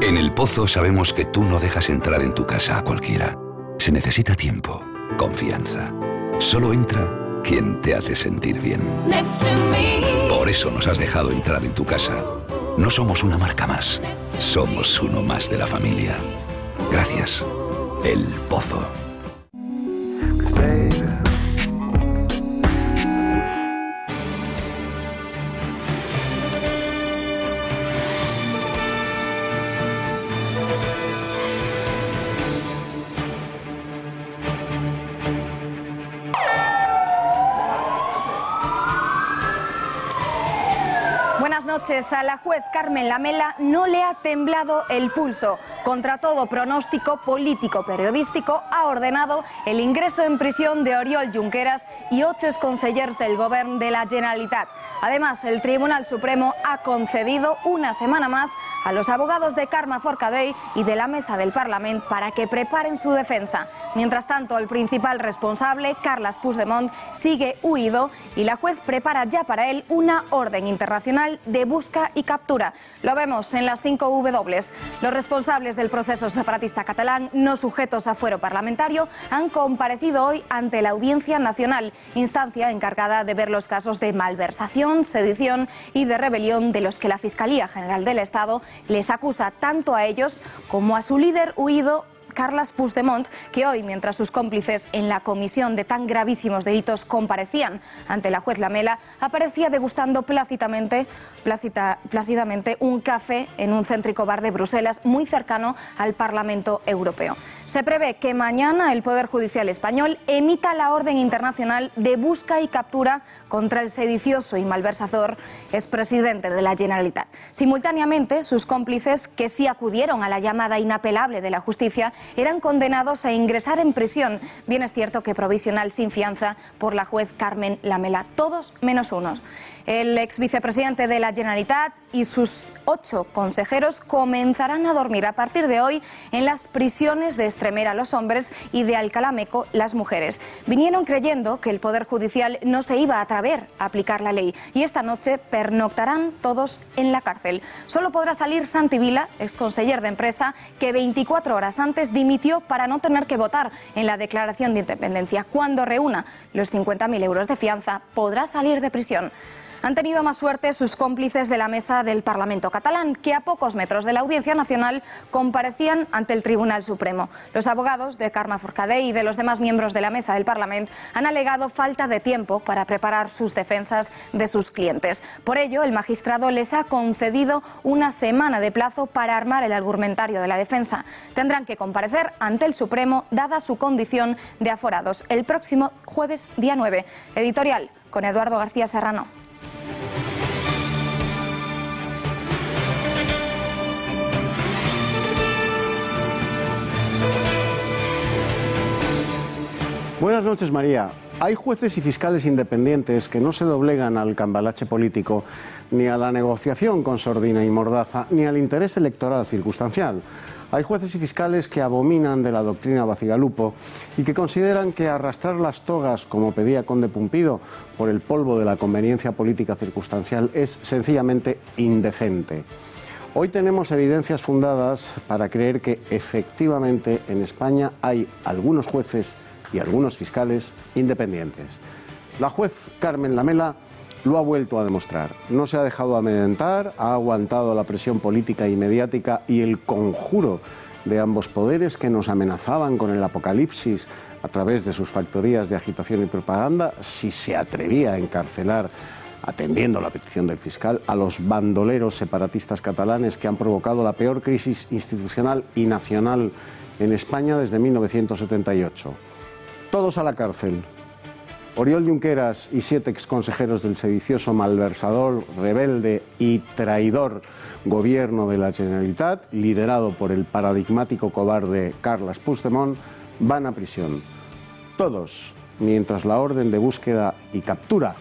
En el Pozo sabemos que tú no dejas entrar en tu casa a cualquiera. Se necesita tiempo, confianza. Solo entra quien te hace sentir bien. Por eso nos has dejado entrar en tu casa. No somos una marca más, somos uno más de la familia. Gracias. El Pozo. A la juez Carmen Lamela no le ha temblado el pulso. Contra todo pronóstico político periodístico ha ordenado el ingreso en prisión de Oriol Junqueras y ocho consellers del Gobierno de la Generalitat. Además, el Tribunal Supremo ha concedido una semana más a los abogados de Carme Forcadell y de la Mesa del Parlamento para que preparen su defensa. Mientras tanto, el principal responsable, Carles Puigdemont, sigue huido y la juez prepara ya para él una orden internacional de busca y captura. Lo vemos en las 5 W. Los responsables del proceso separatista catalán, no sujetos a fuero parlamentario, han comparecido hoy ante la Audiencia Nacional, instancia encargada de ver los casos de malversación, sedición y de rebelión de los que la Fiscalía General del Estado les acusa tanto a ellos como a su líder huido Carles Puigdemont, que hoy, mientras sus cómplices en la comisión de tan gravísimos delitos comparecían ante la juez Lamela, aparecía degustando plácidamente, plácidamente un café en un céntrico bar de Bruselas muy cercano al Parlamento Europeo. Se prevé que mañana el Poder Judicial español emita la orden internacional de busca y captura contra el sedicioso y malversador expresidente de la Generalitat. Simultáneamente, sus cómplices, que sí acudieron a la llamada inapelable de la justicia, eran condenados a ingresar en prisión. Bien es cierto que provisional sin fianza por la juez Carmen Lamela. Todos menos uno. El ex vicepresidente de la Generalitat y sus ocho consejeros comenzarán a dormir a partir de hoy en las prisiones de Extremera los hombres y de Alcalameco las mujeres. Vinieron creyendo que el Poder Judicial no se iba a atrever a aplicar la ley y esta noche pernoctarán todos en la cárcel. Solo podrá salir Santi Vila, ex conseller de empresa, que 24 horas antes dimitió para no tener que votar en la declaración de independencia. Cuando reúna los 50.000 euros de fianza, podrá salir de prisión. Han tenido más suerte sus cómplices de la mesa del Parlamento catalán, que a pocos metros de la Audiencia Nacional comparecían ante el Tribunal Supremo. Los abogados de Carme Forcadell y de los demás miembros de la mesa del Parlamento han alegado falta de tiempo para preparar sus defensas de sus clientes. Por ello, el magistrado les ha concedido una semana de plazo para armar el argumentario de la defensa. Tendrán que comparecer ante el Supremo, dada su condición de aforados, el próximo jueves día 9. Editorial con Eduardo García Serrano. Thank you. Buenas noches, María. Hay jueces y fiscales independientes que no se doblegan al cambalache político, ni a la negociación con sordina y mordaza, ni al interés electoral circunstancial. Hay jueces y fiscales que abominan de la doctrina Bacigalupo y que consideran que arrastrar las togas, como pedía Conde Pumpido, por el polvo de la conveniencia política circunstancial es sencillamente indecente. Hoy tenemos evidencias fundadas para creer que efectivamente en España hay algunos jueces y algunos fiscales independientes. La juez Carmen Lamela lo ha vuelto a demostrar. No se ha dejado amedrentar, ha aguantado la presión política y mediática y el conjuro de ambos poderes que nos amenazaban con el apocalipsis a través de sus factorías de agitación y propaganda, si se atrevía a encarcelar, atendiendo la petición del fiscal, a los bandoleros separatistas catalanes que han provocado la peor crisis institucional y nacional en España desde 1978 todos a la cárcel. Oriol Junqueras y siete exconsejeros del sedicioso malversador, rebelde y traidor gobierno de la Generalitat, liderado por el paradigmático cobarde Carles Puigdemont, van a prisión. Todos, mientras la orden de búsqueda y captura,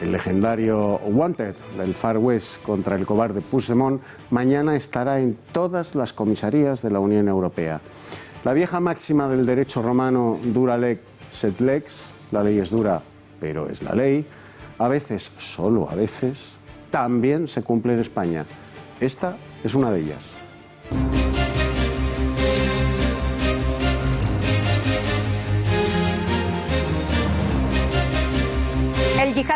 el legendario Wanted del Far West contra el cobarde Puigdemont, mañana estará en todas las comisarías de la Unión Europea. La vieja máxima del derecho romano, dura lex, set lex, la ley es dura, pero es la ley, a veces, solo a veces, también se cumple en España. Esta es una de ellas.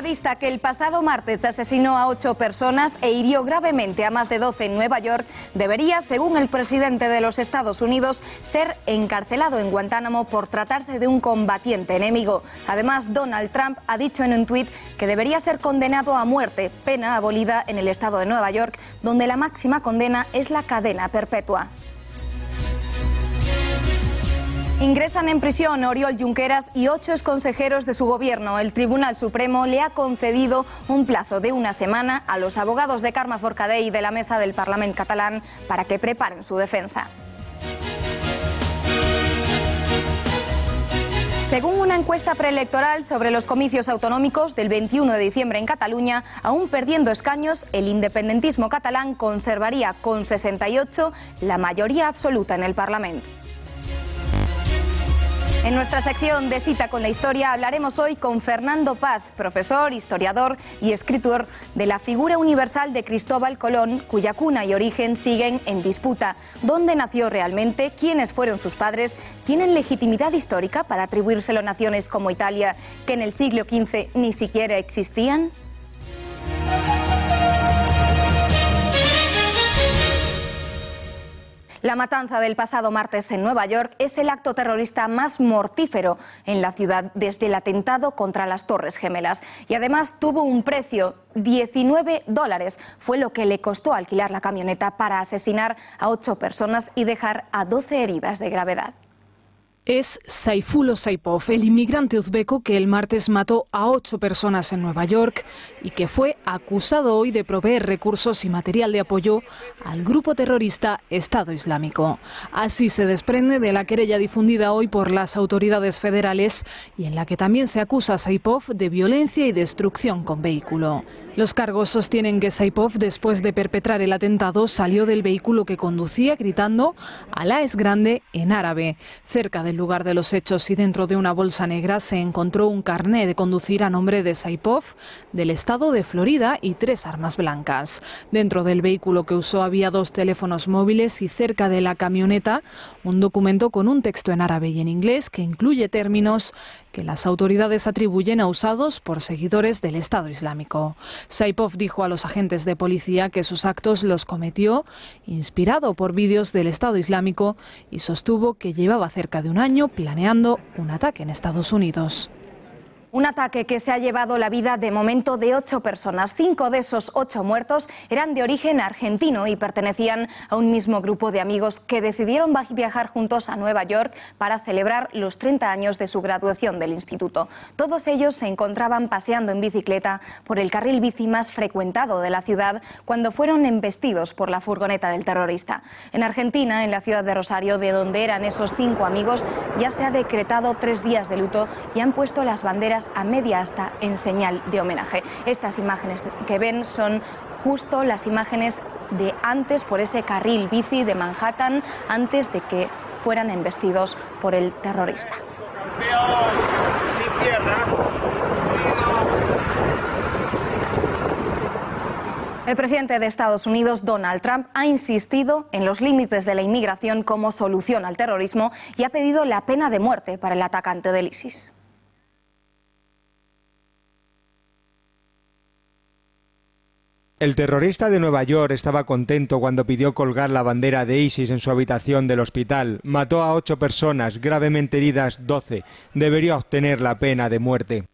Yihadista que el pasado martes asesinó a ocho personas e hirió gravemente a más de 12 en Nueva York debería, según el presidente de los Estados Unidos, ser encarcelado en Guantánamo por tratarse de un combatiente enemigo. Además, Donald Trump ha dicho en un tuit que debería ser condenado a muerte, pena abolida en el estado de Nueva York, donde la máxima condena es la cadena perpetua. Ingresan en prisión Oriol Junqueras y ocho exconsejeros de su gobierno. El Tribunal Supremo le ha concedido un plazo de una semana a los abogados de Carme Forcadell de la mesa del Parlamento catalán para que preparen su defensa. Según una encuesta preelectoral sobre los comicios autonómicos del 21 de diciembre en Cataluña, aún perdiendo escaños, el independentismo catalán conservaría con 68 la mayoría absoluta en el Parlamento. En nuestra sección de Cita con la Historia hablaremos hoy con Fernando Paz, profesor, historiador y escritor de la figura universal de Cristóbal Colón, cuya cuna y origen siguen en disputa. ¿Dónde nació realmente? ¿Quiénes fueron sus padres? ¿Tienen legitimidad histórica para atribuírselo a naciones como Italia, que en el siglo XV ni siquiera existían? La matanza del pasado martes en Nueva York es el acto terrorista más mortífero en la ciudad desde el atentado contra las Torres Gemelas. Y además tuvo un precio, 19 dólares. Fue lo que le costó alquilar la camioneta para asesinar a ocho personas y dejar a 12 heridas de gravedad es Saifulo Saipov, el inmigrante uzbeco que el martes mató a ocho personas en Nueva York y que fue acusado hoy de proveer recursos y material de apoyo al grupo terrorista Estado Islámico. Así se desprende de la querella difundida hoy por las autoridades federales y en la que también se acusa a Saipov de violencia y destrucción con vehículo. Los cargos sostienen que Saipov, después de perpetrar el atentado, salió del vehículo que conducía gritando Alá es grande en árabe. Cerca del lugar de los hechos y dentro de una bolsa negra se encontró un carné de conducir a nombre de Saipov del estado de Florida y tres armas blancas. Dentro del vehículo que usó había dos teléfonos móviles y cerca de la camioneta un documento con un texto en árabe y en inglés que incluye términos que las autoridades atribuyen a usados por seguidores del Estado Islámico. Saipov dijo a los agentes de policía que sus actos los cometió inspirado por vídeos del Estado Islámico y sostuvo que llevaba cerca de un año planeando un ataque en Estados Unidos. Un ataque que se ha llevado la vida de momento de ocho personas. Cinco de esos ocho muertos eran de origen argentino y pertenecían a un mismo grupo de amigos que decidieron viajar juntos a Nueva York para celebrar los 30 años de su graduación del instituto. Todos ellos se encontraban paseando en bicicleta por el carril bici más frecuentado de la ciudad cuando fueron embestidos por la furgoneta del terrorista. En Argentina, en la ciudad de Rosario, de donde eran esos cinco amigos, ya se ha decretado tres días de luto y han puesto las banderas a media asta en señal de homenaje. Estas imágenes que ven son justo las imágenes de antes por ese carril bici de Manhattan, antes de que fueran embestidos por el terrorista. El presidente de Estados Unidos, Donald Trump, ha insistido en los límites de la inmigración como solución al terrorismo y ha pedido la pena de muerte para el atacante del ISIS. El terrorista de Nueva York estaba contento cuando pidió colgar la bandera de ISIS en su habitación del hospital. Mató a ocho personas, gravemente heridas doce. Debería obtener la pena de muerte.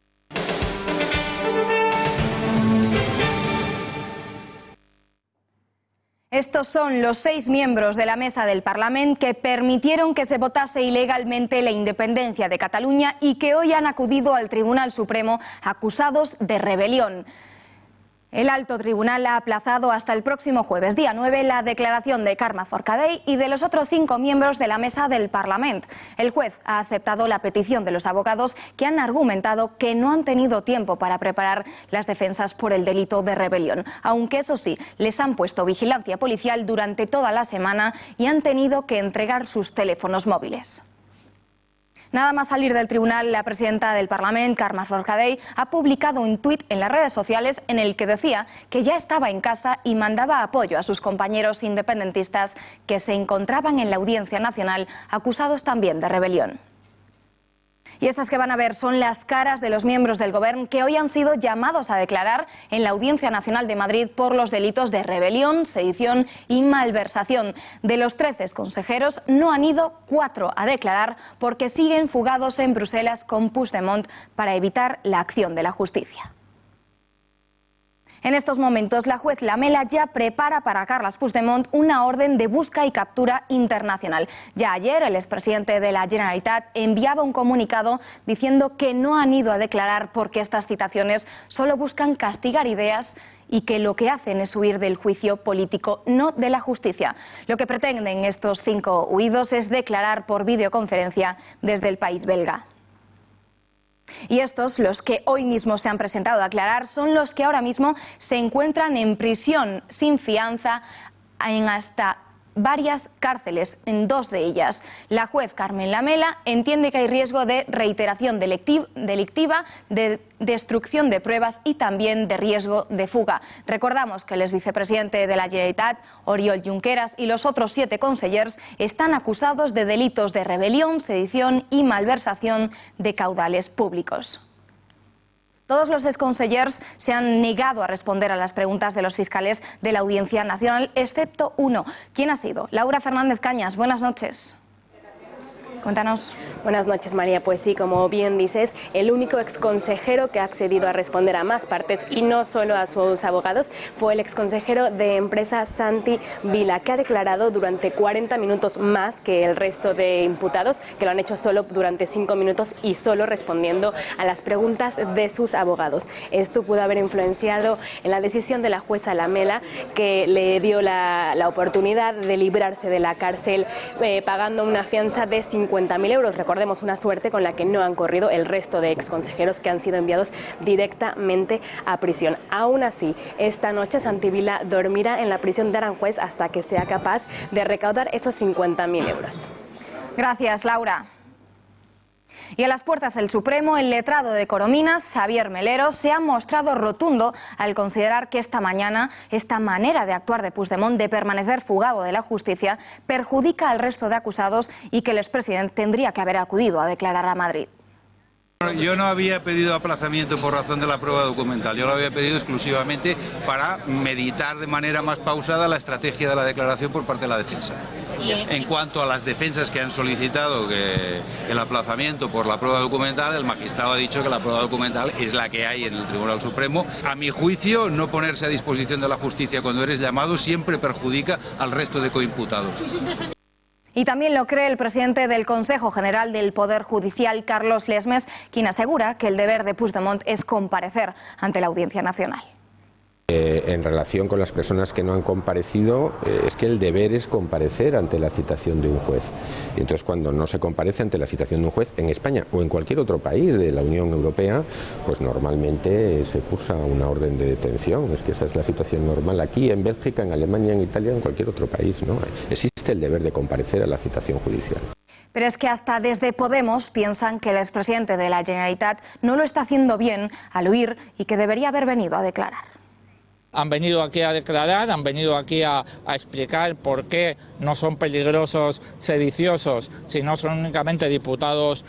Estos son los seis miembros de la mesa del Parlamento que permitieron que se votase ilegalmente la independencia de Cataluña y que hoy han acudido al Tribunal Supremo acusados de rebelión. El alto tribunal ha aplazado hasta el próximo jueves, día 9, la declaración de Karma Forcadell y de los otros cinco miembros de la mesa del Parlamento. El juez ha aceptado la petición de los abogados que han argumentado que no han tenido tiempo para preparar las defensas por el delito de rebelión, aunque eso sí, les han puesto vigilancia policial durante toda la semana y han tenido que entregar sus teléfonos móviles. Nada más salir del tribunal, la presidenta del Parlamento, Carme Forcadell, ha publicado un tuit en las redes sociales en el que decía que ya estaba en casa y mandaba apoyo a sus compañeros independentistas que se encontraban en la Audiencia Nacional acusados también de rebelión. Y estas que van a ver son las caras de los miembros del Gobierno que hoy han sido llamados a declarar en la Audiencia Nacional de Madrid por los delitos de rebelión, sedición y malversación. De los 13 consejeros no han ido cuatro a declarar porque siguen fugados en Bruselas con Puigdemont para evitar la acción de la justicia. En estos momentos, la juez Lamela ya prepara para Carles Puigdemont una orden de busca y captura internacional. Ya ayer, el expresidente de la Generalitat enviaba un comunicado diciendo que no han ido a declarar porque estas citaciones solo buscan castigar ideas y que lo que hacen es huir del juicio político, no de la justicia. Lo que pretenden estos cinco huidos es declarar por videoconferencia desde el país belga. Y estos, los que hoy mismo se han presentado a aclarar, son los que ahora mismo se encuentran en prisión sin fianza en hasta varias cárceles, en dos de ellas. La juez Carmen Lamela entiende que hay riesgo de reiteración delictiva, de destrucción de pruebas y también de riesgo de fuga. Recordamos que el ex vicepresidente de la Generalitat, Oriol Junqueras, y los otros siete consellers están acusados de delitos de rebelión, sedición y malversación de caudales públicos. Todos los exconsellers se han negado a responder a las preguntas de los fiscales de la Audiencia Nacional, excepto uno. ¿Quién ha sido? Laura Fernández Cañas. Buenas noches. Cuéntanos. Buenas noches, María. Pues sí, como bien dices, el único exconsejero que ha accedido a responder a más partes y no solo a sus abogados fue el exconsejero de empresa Santi Vila, que ha declarado durante 40 minutos más que el resto de imputados, que lo han hecho solo durante 5 minutos y solo respondiendo a las preguntas de sus abogados. Esto pudo haber influenciado en la decisión de la jueza Lamela, que le dio la, oportunidad de librarse de la cárcel eh, pagando una fianza de 50 50.000 euros. Recordemos una suerte con la que no han corrido el resto de exconsejeros que han sido enviados directamente a prisión. Aún así, esta noche Santivila dormirá en la prisión de Aranjuez hasta que sea capaz de recaudar esos 50.000 euros. Gracias, Laura. Y a las puertas del Supremo, el letrado de Corominas, Xavier Melero, se ha mostrado rotundo al considerar que esta mañana, esta manera de actuar de Puigdemont de permanecer fugado de la justicia, perjudica al resto de acusados y que el expresidente tendría que haber acudido a declarar a Madrid. Yo no había pedido aplazamiento por razón de la prueba documental, yo lo había pedido exclusivamente para meditar de manera más pausada la estrategia de la declaración por parte de la defensa. En cuanto a las defensas que han solicitado que el aplazamiento por la prueba documental, el magistrado ha dicho que la prueba documental es la que hay en el Tribunal Supremo. A mi juicio, no ponerse a disposición de la justicia cuando eres llamado siempre perjudica al resto de coimputados. Y también lo cree el presidente del Consejo General del Poder Judicial, Carlos Lesmes, quien asegura que el deber de Puigdemont es comparecer ante la Audiencia Nacional. Eh, en relación con las personas que no han comparecido, eh, es que el deber es comparecer ante la citación de un juez. Y entonces, cuando no se comparece ante la citación de un juez en España o en cualquier otro país de la Unión Europea, pues normalmente se pusa una orden de detención. Es que esa es la situación normal aquí, en Bélgica, en Alemania, en Italia, en cualquier otro país. ¿no? Existe el deber de comparecer a la citación judicial. Pero es que hasta desde Podemos piensan que el expresidente de la Generalitat no lo está haciendo bien al huir y que debería haber venido a declarar han venido aquí a declarar, han venido aquí a, explicar por qué no son peligrosos sediciosos, sino son únicamente diputados,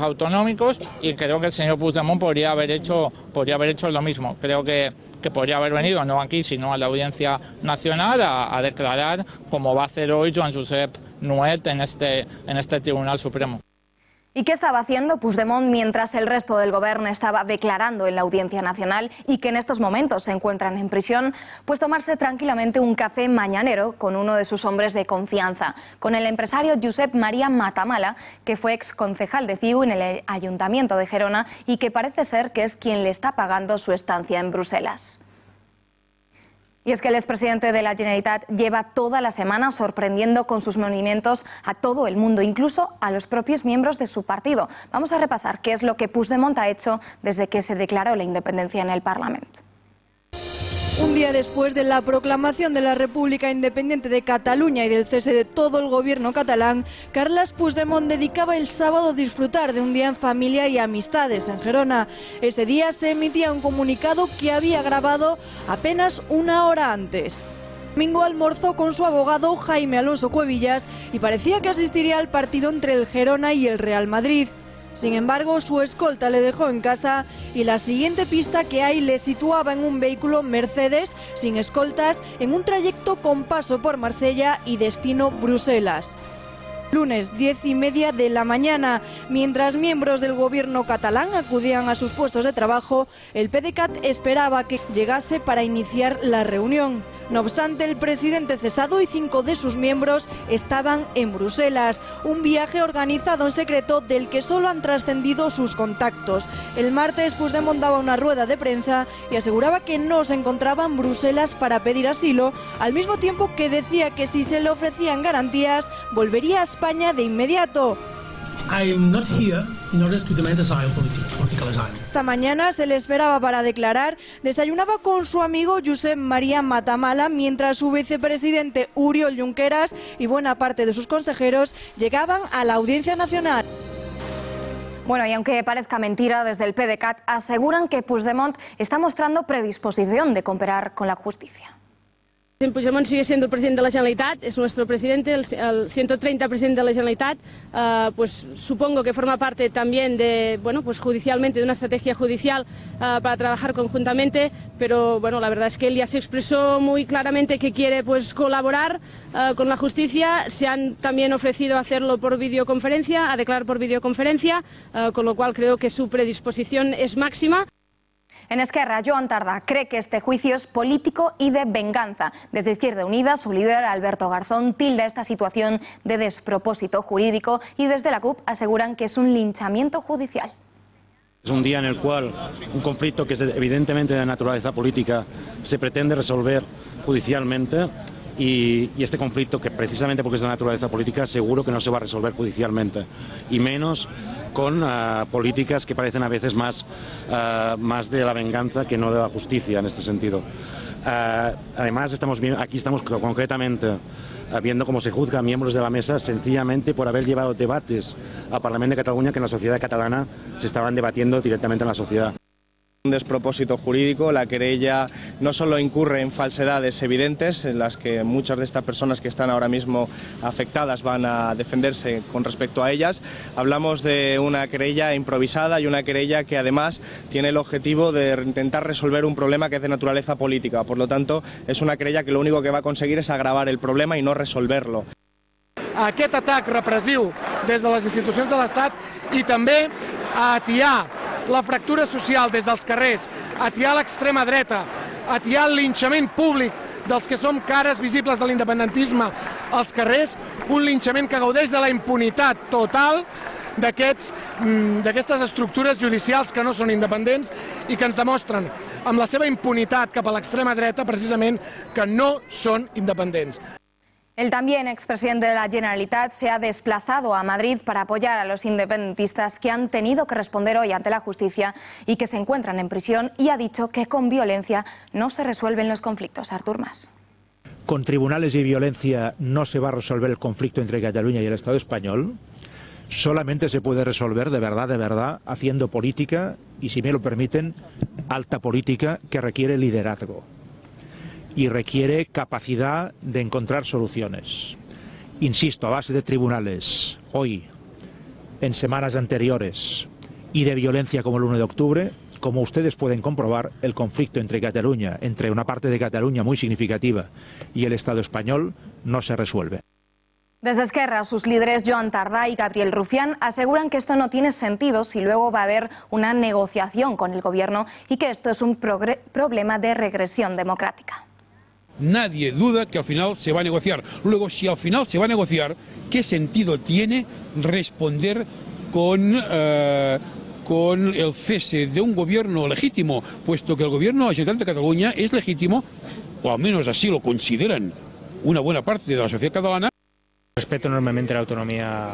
autonómicos y creo que el señor Puigdemont podría haber hecho, podría haber hecho lo mismo. Creo que que podría haber venido no aquí, sino a la Audiencia Nacional a, a declarar, como va a hacer hoy Joan Josep Nuet en este, en este Tribunal Supremo. ¿Y qué estaba haciendo Puigdemont mientras el resto del gobierno estaba declarando en la Audiencia Nacional y que en estos momentos se encuentran en prisión? Pues tomarse tranquilamente un café mañanero con uno de sus hombres de confianza, con el empresario Josep María Matamala, que fue ex concejal de CIU en el Ayuntamiento de Gerona y que parece ser que es quien le está pagando su estancia en Bruselas. Y es que el expresidente de la Generalitat lleva toda la semana sorprendiendo con sus movimientos a todo el mundo, incluso a los propios miembros de su partido. Vamos a repasar qué es lo que Puigdemont ha hecho desde que se declaró la independencia en el Parlamento. Un día después de la proclamación de la República Independiente de Cataluña y del cese de todo el gobierno catalán, Carles Puigdemont dedicaba el sábado a disfrutar de un día en familia y amistades en Gerona. Ese día se emitía un comunicado que había grabado apenas una hora antes. Domingo almorzó con su abogado Jaime Alonso Cuevillas y parecía que asistiría al partido entre el Gerona y el Real Madrid. Sin embargo, su escolta le dejó en casa y la siguiente pista que hay le situaba en un vehículo Mercedes sin escoltas en un trayecto con paso por Marsella y destino Bruselas lunes 10 y media de la mañana. Mientras miembros del gobierno catalán acudían a sus puestos de trabajo, el PDCAT esperaba que llegase para iniciar la reunión. No obstante, el presidente cesado y cinco de sus miembros estaban en Bruselas, un viaje organizado en secreto del que solo han trascendido sus contactos. El martes Puigdemont daba una rueda de prensa y aseguraba que no se encontraba en Bruselas para pedir asilo, al mismo tiempo que decía que si se le ofrecían garantías, volvería a España de inmediato. Esta mañana se le esperaba para declarar. Desayunaba con su amigo Josep María Matamala mientras su vicepresidente Uriol Junqueras y buena parte de sus consejeros llegaban a la Audiencia Nacional. Bueno, y aunque parezca mentira, desde el PDCAT aseguran que Puigdemont está mostrando predisposición de cooperar con la justicia. Puigdemont sigue siendo el presidente de la Generalitat, es nuestro presidente, el, 130 presidente de la Generalitat, uh, pues supongo que forma parte también de, bueno, pues judicialmente de una estrategia judicial uh, para trabajar conjuntamente, pero bueno, la verdad es que él ya se expresó muy claramente que quiere pues colaborar uh, con la justicia, se han también ofrecido a hacerlo por videoconferencia, a declarar por videoconferencia, con lo cual creo que su predisposición es máxima. En Esquerra, Joan Tarda cree que este juicio es político y de venganza. Desde Izquierda Unida, su líder, Alberto Garzón, tilda esta situación de despropósito jurídico y desde la CUP aseguran que es un linchamiento judicial. Es un día en el cual un conflicto que es evidentemente de naturaleza política se pretende resolver judicialmente y, este conflicto, que precisamente porque es de naturaleza política, seguro que no se va a resolver judicialmente, y menos con uh, políticas que parecen a veces más, uh, más de la venganza que no de la justicia en este sentido. Uh, además, estamos, aquí estamos concretamente viendo cómo se juzga a miembros de la mesa sencillamente por haber llevado debates al Parlamento de Cataluña que en la sociedad catalana se estaban debatiendo directamente en la sociedad. Un despropósito jurídico, la querella no solo incurre en falsedades evidentes, en las que muchas de estas personas que están ahora mismo afectadas van a defenderse con respecto a ellas, hablamos de una querella improvisada y una querella que además tiene el objetivo de intentar resolver un problema que es de naturaleza política. Por lo tanto, es una querella que lo único que va a conseguir es agravar el problema y no resolverlo. Aquest atac repressiu des de les institucions de l'Estat i també a atiar la fractura social des dels carrers, atiar l'extrema dreta, atiar el linxament públic dels que som cares visibles de l'independentisme als carrers, un linxament que gaudeix de la impunitat total mm, d'aquestes estructures judicials que no són independents i que ens demostren amb la seva impunitat cap a l'extrema dreta precisament que no són independents. El también expresidente de la Generalitat se ha desplazado a Madrid para apoyar a los independentistas que han tenido que responder hoy ante la justicia y que se encuentran en prisión y ha dicho que con violencia no se resuelven los conflictos. Artur Mas. Con tribunales y violencia no se va a resolver el conflicto entre Cataluña y el Estado español. Solamente se puede resolver de verdad, de verdad, haciendo política y, si me lo permiten, alta política que requiere liderazgo y requiere capacidad de encontrar soluciones. Insisto, a base de tribunales, hoy, en semanas anteriores, y de violencia como el 1 de octubre, como ustedes pueden comprobar, el conflicto entre Cataluña, entre una parte de Cataluña muy significativa y el Estado español, no se resuelve. Desde Esquerra, sus líderes Joan Tardá y Gabriel Rufián aseguran que esto no tiene sentido si luego va a haber una negociación con el Gobierno y que esto es un problema de regresión democrática nadie duda que al final se va a negociar. Luego, si al final se va a negociar, ¿qué sentido tiene responder con... Eh, con el cese de un gobierno legítimo, puesto que el gobierno de Cataluña es legítimo, o al menos así lo consideran una buena parte de la sociedad catalana. Respeto enormemente la autonomía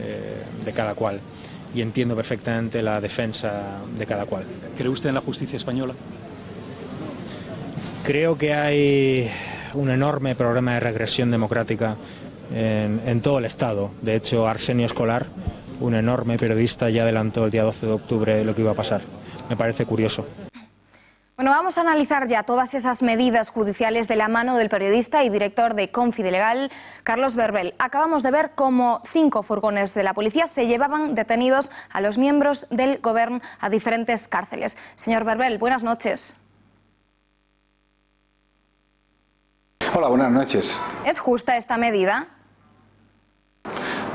eh, de cada cual y entiendo perfectamente la defensa de cada cual. ¿Cree usted en la justicia española? Creo que hay un enorme problema de regresión democrática en, todo el Estado. De hecho, Arsenio Escolar, un enorme periodista, ya adelantó el día 12 de octubre lo que iba a pasar. Me parece curioso. Bueno, vamos a analizar ya todas esas medidas judiciales de la mano del periodista y director de Confidelegal, Carlos Berbel. Acabamos de ver cómo cinco furgones de la policía se llevaban detenidos a los miembros del gobierno a diferentes cárceles. Señor Berbel, buenas noches. Hola, buenas noches. ¿Es justa esta medida?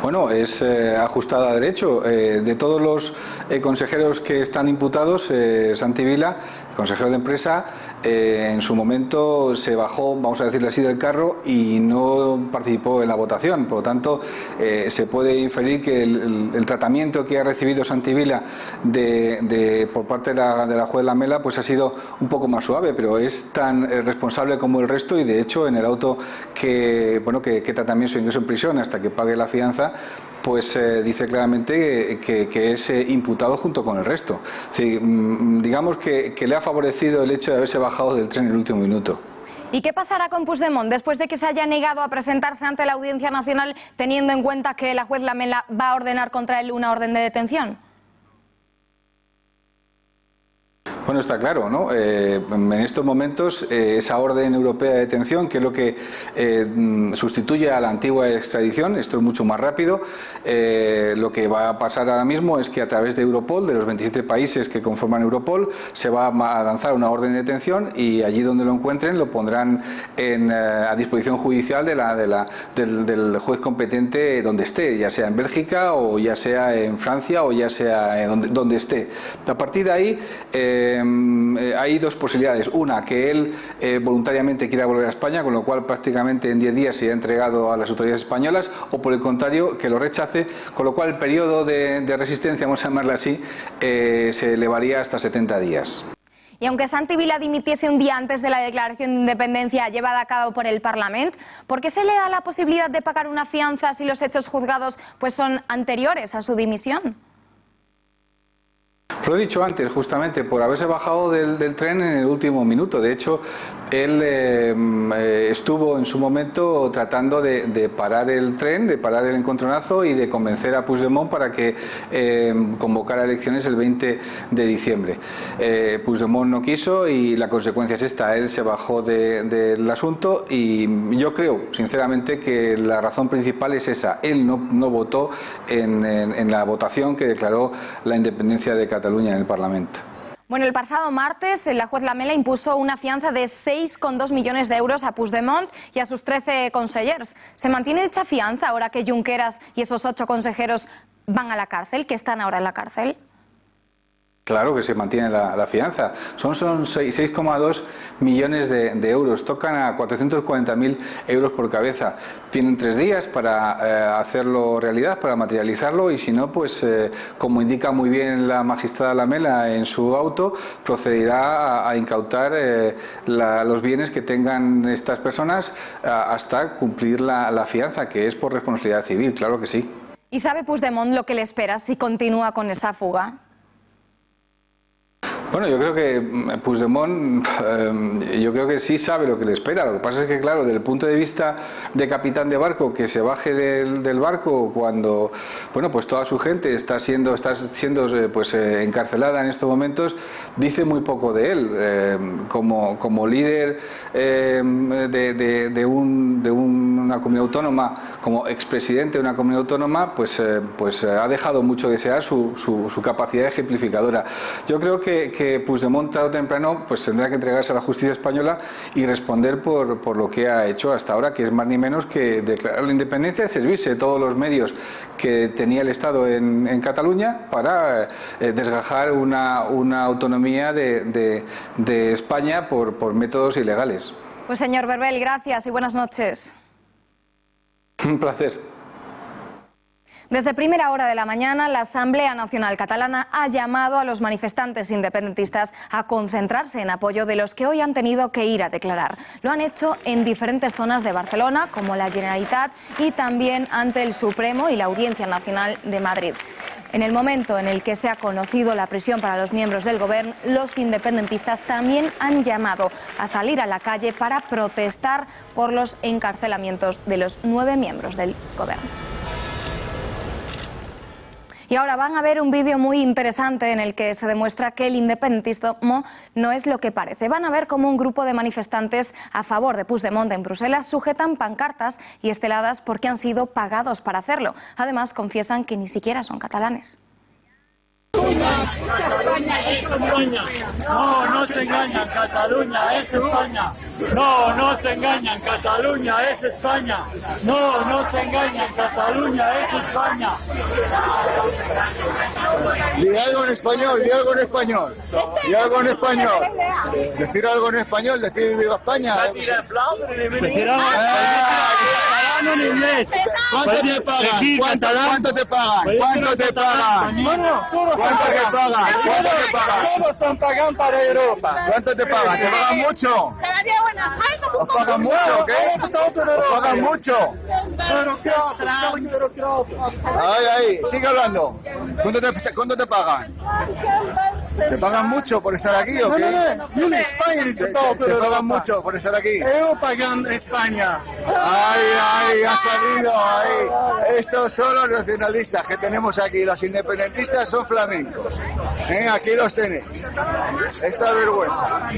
Bueno, es eh, ajustada a derecho. Eh, de todos los eh, consejeros que están imputados, Santi Vila, consejero de empresa, eh, en su momento se bajó, vamos a decirle así, del carro y no participó en la votación. Por lo tanto, eh, se puede inferir que el, tratamiento que ha recibido Santivila de, por parte de la, de la juez Lamela pues ha sido un poco más suave, pero es tan eh, responsable como el resto y de hecho en el auto que, bueno, que, que también su ingreso en prisión hasta que pague la fianza, pues eh, dice claramente que, es eh, imputado junto con el resto. Mm, digamos que, le ha favorecido el hecho de haberse bajado del tren en el último minuto. ¿Y qué pasará con Puigdemont después de que se haya negado a presentarse ante la Audiencia Nacional teniendo en cuenta que la juez Lamela va a ordenar contra él una orden de detención? Bueno, está claro, ¿no? Eh, en estos momentos eh, esa orden europea de detención, que es lo que eh, mm, sustituye a la antigua extradición, esto es mucho más rápido, lo que va a pasar ahora mismo es que a través de Europol, de los 27 países que conforman Europol, se va a lanzar una orden de detención y allí donde lo encuentren lo pondrán a disposición judicial del, juez competente donde esté, ya sea en Bélgica o ya sea en Francia o ya sea donde, donde esté. A partir de ahí eh, hay dos posibilidades. Una, que él eh, voluntariamente quiera volver a España, con lo cual prácticamente en 10 días se ha entregado a las autoridades españolas, o por el contrario, que lo rechace, con lo cual el periodo de, resistencia, vamos a llamarla así, eh, se elevaría hasta 70 días. Y aunque Santi Vila dimitiese un día antes de la declaración de independencia llevada a cabo por el Parlamento, ¿por qué se le da la posibilidad de pagar una fianza si los hechos juzgados pues, son anteriores a su dimisión? Lo he dicho antes, justamente, por haberse bajado del, tren en el último minuto. De hecho, él eh, eh, estuvo en su momento tratando de, parar el tren, de parar el encontronazo y de convencer a Puigdemont para que eh, convocara elecciones el 20 de diciembre. Puigdemont no quiso y la consecuencia es esta. Él se bajó del asunto y yo creo, sinceramente, que la razón principal es esa. Él no, votó en, en la votación que declaró la independencia de Cataluña en el Parlamento. Bueno, el pasado martes la juez Lamela impuso una fianza de 6,2 millones de euros a Puigdemont y a sus 13 consellers. ¿Se mantiene dicha fianza ahora que Junqueras y esos ocho consejeros van a la cárcel, que están ahora en la cárcel? Claro que se mantiene la, fianza. Son, son 6,2 millones de, euros. Tocan a 440.000 euros por cabeza. Tienen tres días para eh, hacerlo realidad, para materializarlo y si no, pues eh, como indica muy bien la magistrada Lamela en su auto, procederá a, incautar eh, los bienes que tengan estas personas hasta cumplir la, la fianza, que es por responsabilidad civil. Claro que sí. ¿Y sabe Puigdemont lo que le espera si continúa con esa fuga? Bueno, yo creo que mm, Puigdemont, eh, yo creo que sí sabe lo que le espera. Lo que pasa es que, claro, desde el punto de vista de capitán de barco, que se baje del, barco cuando, bueno, pues toda su gente está siendo, está siendo eh, pues, eh, encarcelada en estos momentos, dice muy poco de él. como, como líder de, un, de una comunidad autónoma, como expresidente de una comunidad autónoma, pues, pues ha dejado mucho desear su, su, su capacidad ejemplificadora. Yo creo que que Puigdemont tarde o temprano pues tendrá que entregarse a la justicia española y responder por, por, lo que ha hecho hasta ahora, que es más ni menos que declarar la independencia y servirse de todos los medios que tenía el Estado en, en Cataluña para eh, desgajar una, una autonomía de, de, de España por, por métodos ilegales. Pues señor Berbel, gracias y buenas noches. Un placer. Desde primera hora de la mañana, la Asamblea Nacional Catalana ha llamado a los manifestantes independentistas a concentrarse en apoyo de los que hoy han tenido que ir a declarar. Lo han hecho en diferentes zonas de Barcelona, como la Generalitat, y también ante el Supremo y la Audiencia Nacional de Madrid. En el momento en el que se ha conocido la prisión para los miembros del Gobierno, los independentistas también han llamado a salir a la calle para protestar por los encarcelamientos de los nueve miembros del Gobierno. Y ahora van a ver un vídeo muy interesante en el que se demuestra que el independentismo no es lo que parece. Van a ver cómo un grupo de manifestantes a favor de Puigdemont en Bruselas sujetan pancartas y esteladas porque han sido pagados para hacerlo. Además, confiesan que ni siquiera son catalanes. España es España. No, no se engañan, Cataluña es España. No, no se engañan, Cataluña es España. No, no se engañan, Cataluña es España. Di algo en español, di algo en español. Di algo en español. Decir algo en español, decir viva España. Decir algo en inglés. ¿Cuánto te pagan? ¿Cuánto, te pagan? ¿Cuánto te pagan? ¿Cuánto te pagan? ¿Cuánto te pagan? Todos están pagando para Europa. ¿Cuánto te pagan? ¿Te pagan mucho? ¿Os pagan mucho qué? ¿Os pagan mucho? Ay, ay, sigue hablando. ¿Cuánto te, cuánto te pagan? ¿Te pagan mucho por estar aquí o qué? No, no, no. En España es ¿Te, te pagan mucho por estar aquí? Yo pagan España. Ay, ay, ha salido ahí. Estos son los nacionalistas que tenemos aquí. Los independentistas son flamencos. ¿Eh? Aquí los tenéis. Esta vergüenza.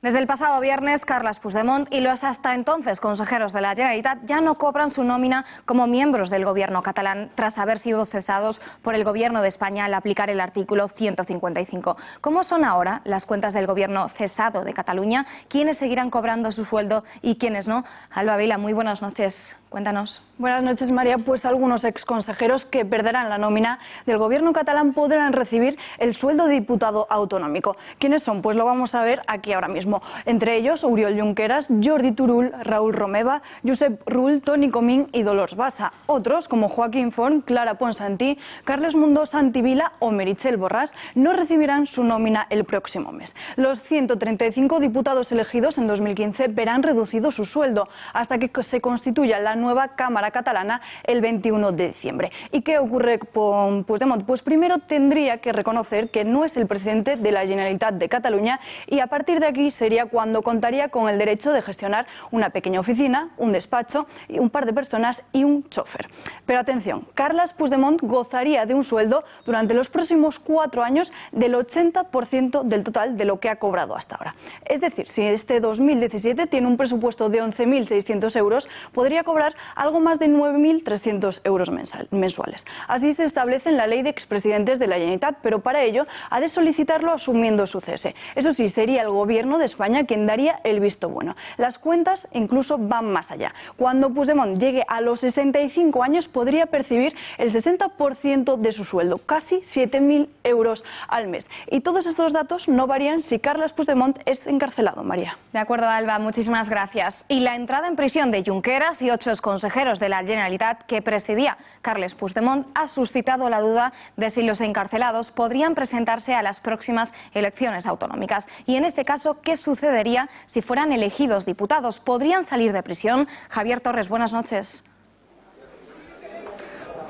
Desde el pasado viernes, Carles Puigdemont y los hasta entonces consejeros de la Generalitat ya no cobran su nómina como miembros del gobierno catalán tras haber sido cesados por el gobierno de España al aplicar el artículo 155. ¿Cómo son ahora las cuentas del gobierno cesado de Cataluña? ¿Quiénes seguirán cobrando su sueldo y quiénes no? Alba Vila, muy buenas noches. Cuéntanos. Buenas noches, María. Pues algunos exconsejeros que perderán la nómina del gobierno catalán podrán recibir el sueldo de diputado autonómico. ¿Quiénes son? Pues lo vamos a ver aquí ahora mismo. Entre ellos, Uriol Junqueras, Jordi Turul, Raúl Romeva, Josep Rull, Toni Comín y Dolors Bassa. Otros, como Joaquín Forn, Clara Ponsantí, Carles Mundo Santivila o Merichel Borràs, no recibirán su nómina el próximo mes. Los 135 diputados elegidos en 2015 verán reducido su sueldo hasta que se constituya la nueva Cámara Catalana el 21 de diciembre. ¿Y qué ocurre con Puigdemont? Pues primero tendría que reconocer que no es el presidente de la Generalitat de Cataluña y a partir de aquí sería cuando contaría con el derecho de gestionar una pequeña oficina, un despacho, un par de personas y un chofer. Pero atención, Carles Puigdemont gozaría de un sueldo durante los próximos cuatro años del 80% del total de lo que ha cobrado hasta ahora. Es decir, si este 2017 tiene un presupuesto de 11.600 euros, podría cobrar algo más de 9.300 euros mensuales. Así se establece en la ley de expresidentes de la Generalitat, pero para ello ha de solicitarlo asumiendo su cese. Eso sí, sería el gobierno de España quien daría el visto bueno. Las cuentas incluso van más allá. Cuando Puigdemont llegue a los 65 años podría percibir el 60% de su sueldo, casi 7.000 euros al mes. Y todos estos datos no varían si Carles Puigdemont es encarcelado, María. De acuerdo, Alba, muchísimas gracias. Y la entrada en prisión de Junqueras y ocho consejeros de la Generalitat que presidía Carles Puigdemont ha suscitado la duda de si los encarcelados podrían presentarse a las próximas elecciones autonómicas. Y en ese caso, ¿qué sucedería si fueran elegidos diputados? ¿Podrían salir de prisión? Javier Torres, buenas noches.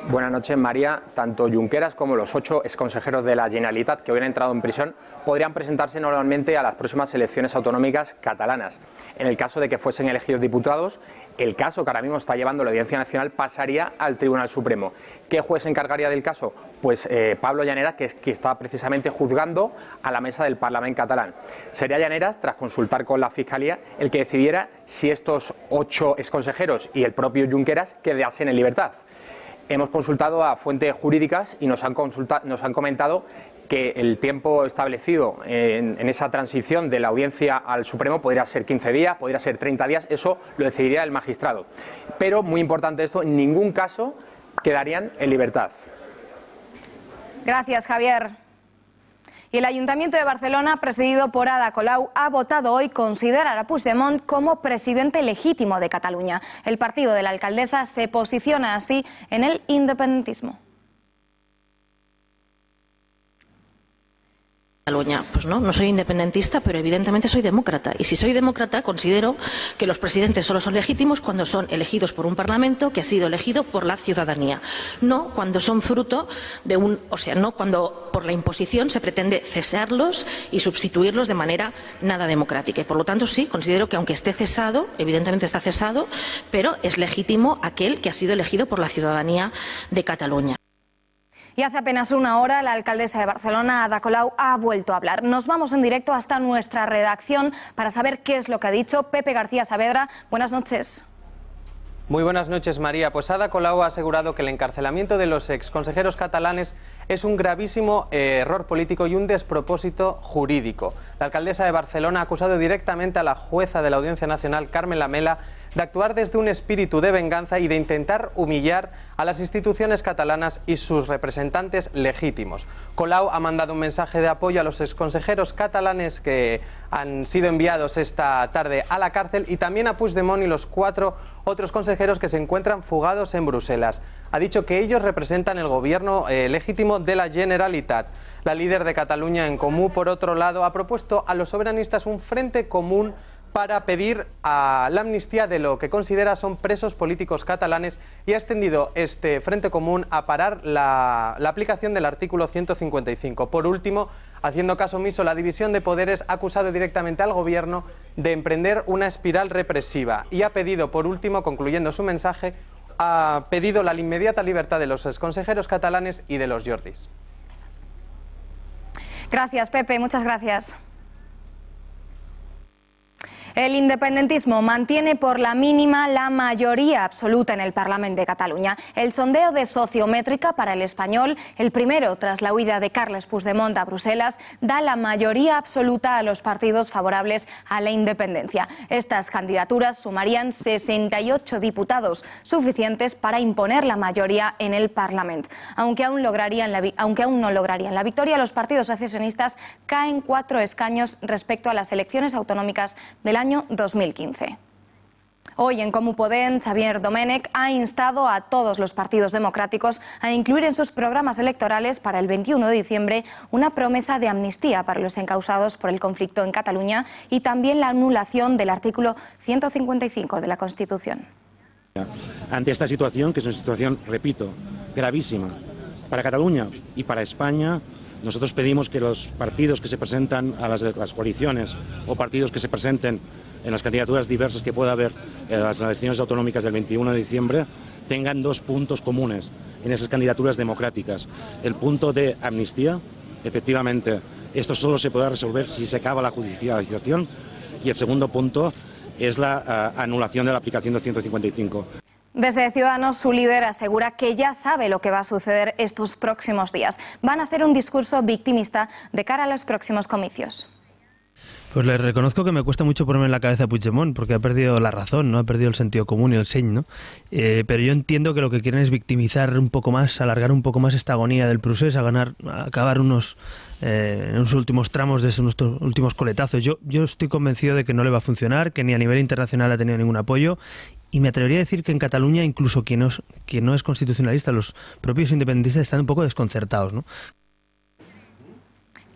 Buenas noches, María. Tanto Junqueras como los ocho exconsejeros de la Generalitat que han entrado en prisión podrían presentarse normalmente a las próximas elecciones autonómicas catalanas. En el caso de que fuesen elegidos diputados, el caso que ahora mismo está llevando la Audiencia Nacional pasaría al Tribunal Supremo. ¿Qué juez se encargaría del caso? Pues eh, Pablo Llaneras, que, es, que está precisamente juzgando a la mesa del Parlamento catalán. Sería Llaneras, tras consultar con la Fiscalía, el que decidiera si estos ocho exconsejeros y el propio Junqueras quedasen en libertad. Hemos consultado a fuentes jurídicas y nos han, nos han comentado que el tiempo establecido en, en, esa transición de la audiencia al Supremo podría ser 15 días, podría ser 30 días, eso lo decidiría el magistrado. Pero, muy importante esto, en ningún caso quedarían en libertad. Gracias, Javier. Y el Ayuntamiento de Barcelona, presidido por Ada Colau, ha votado hoy considerar a Puigdemont como presidente legítimo de Cataluña. El partido de la alcaldesa se posiciona así en el independentismo. Cataluña. Pues no, no soy independentista, pero evidentemente soy demócrata. Y si soy demócrata, considero que los presidentes solo son legítimos cuando son elegidos por un parlamento que ha sido elegido por la ciudadanía. No cuando son fruto de un, o sea, no cuando por la imposición se pretende cesarlos y sustituirlos de manera nada democrática. Y por lo tanto, sí, considero que aunque esté cesado, evidentemente está cesado, pero es legítimo aquel que ha sido elegido por la ciudadanía de Cataluña. Y hace apenas una hora la alcaldesa de Barcelona, Ada Colau, ha vuelto a hablar. Nos vamos en directo hasta nuestra redacción para saber qué es lo que ha dicho Pepe García Saavedra. Buenas noches. Muy buenas noches, María. Pues Ada Colau ha asegurado que el encarcelamiento de los exconsejeros catalanes es un gravísimo eh, error político y un despropósito jurídico. La alcaldesa de Barcelona ha acusado directamente a la jueza de la Audiencia Nacional, Carmen Lamela, de actuar desde un espíritu de venganza y de intentar humillar a las instituciones catalanas y sus representantes legítimos. Colau ha mandado un mensaje de apoyo a los exconsejeros catalanes que han sido enviados esta tarde a la cárcel y también a Puigdemont y los cuatro otros consejeros que se encuentran fugados en Bruselas. Ha dicho que ellos representan el gobierno eh, legítimo de la Generalitat. La líder de Cataluña en Comú, por otro lado, ha propuesto a los soberanistas un frente común para pedir a la amnistía de lo que considera son presos políticos catalanes y ha extendido este Frente Común a parar la, aplicación del artículo 155. Por último, haciendo caso omiso, la división de poderes ha acusado directamente al Gobierno de emprender una espiral represiva y ha pedido, por último, concluyendo su mensaje, ha pedido la inmediata libertad de los consejeros catalanes y de los Jordis. Gracias, Pepe. Muchas gracias. El independentismo mantiene por la mínima la mayoría absoluta en el Parlamento de Cataluña. El sondeo de sociométrica para el español, el primero tras la huida de Carles Puigdemont a Bruselas, da la mayoría absoluta a los partidos favorables a la independencia. Estas candidaturas sumarían 68 diputados, suficientes para imponer la mayoría en el Parlamento. Aunque aún, lograrían aunque aún no lograrían la victoria, los partidos secesionistas caen cuatro escaños respecto a las elecciones autonómicas del año 2015. Hoy en Comú Podem, Xavier Domenech ha instado a todos los partidos democráticos a incluir en sus programas electorales para el 21 de diciembre una promesa de amnistía para los encausados por el conflicto en Cataluña y también la anulación del artículo 155 de la Constitución. Ante esta situación, que es una situación, repito, gravísima para Cataluña y para España, nosotros pedimos que los partidos que se presentan a las, coaliciones o partidos que se presenten en las candidaturas diversas que pueda haber en las elecciones autonómicas del 21 de diciembre tengan dos puntos comunes en esas candidaturas democráticas. El punto de amnistía, efectivamente, esto solo se podrá resolver si se acaba la judicialización, y el segundo punto es la uh, anulación de la aplicación del 155. Desde Ciudadanos, su líder asegura que ya sabe lo que va a suceder estos próximos días. Van a hacer un discurso victimista de cara a los próximos comicios. Pues le reconozco que me cuesta mucho ponerme en la cabeza a Puigdemont, porque ha perdido la razón, no ha perdido el sentido común y el señ, ¿no? Eh, pero yo entiendo que lo que quieren es victimizar un poco más, alargar un poco más esta agonía del procés, a ganar, a acabar unos eh, en los últimos tramos de nuestros últimos coletazos. Yo, yo estoy convencido de que no le va a funcionar, que ni a nivel internacional ha tenido ningún apoyo y me atrevería a decir que en Cataluña, incluso quien no, es, quien no es constitucionalista, los propios independentistas están un poco desconcertados. ¿no?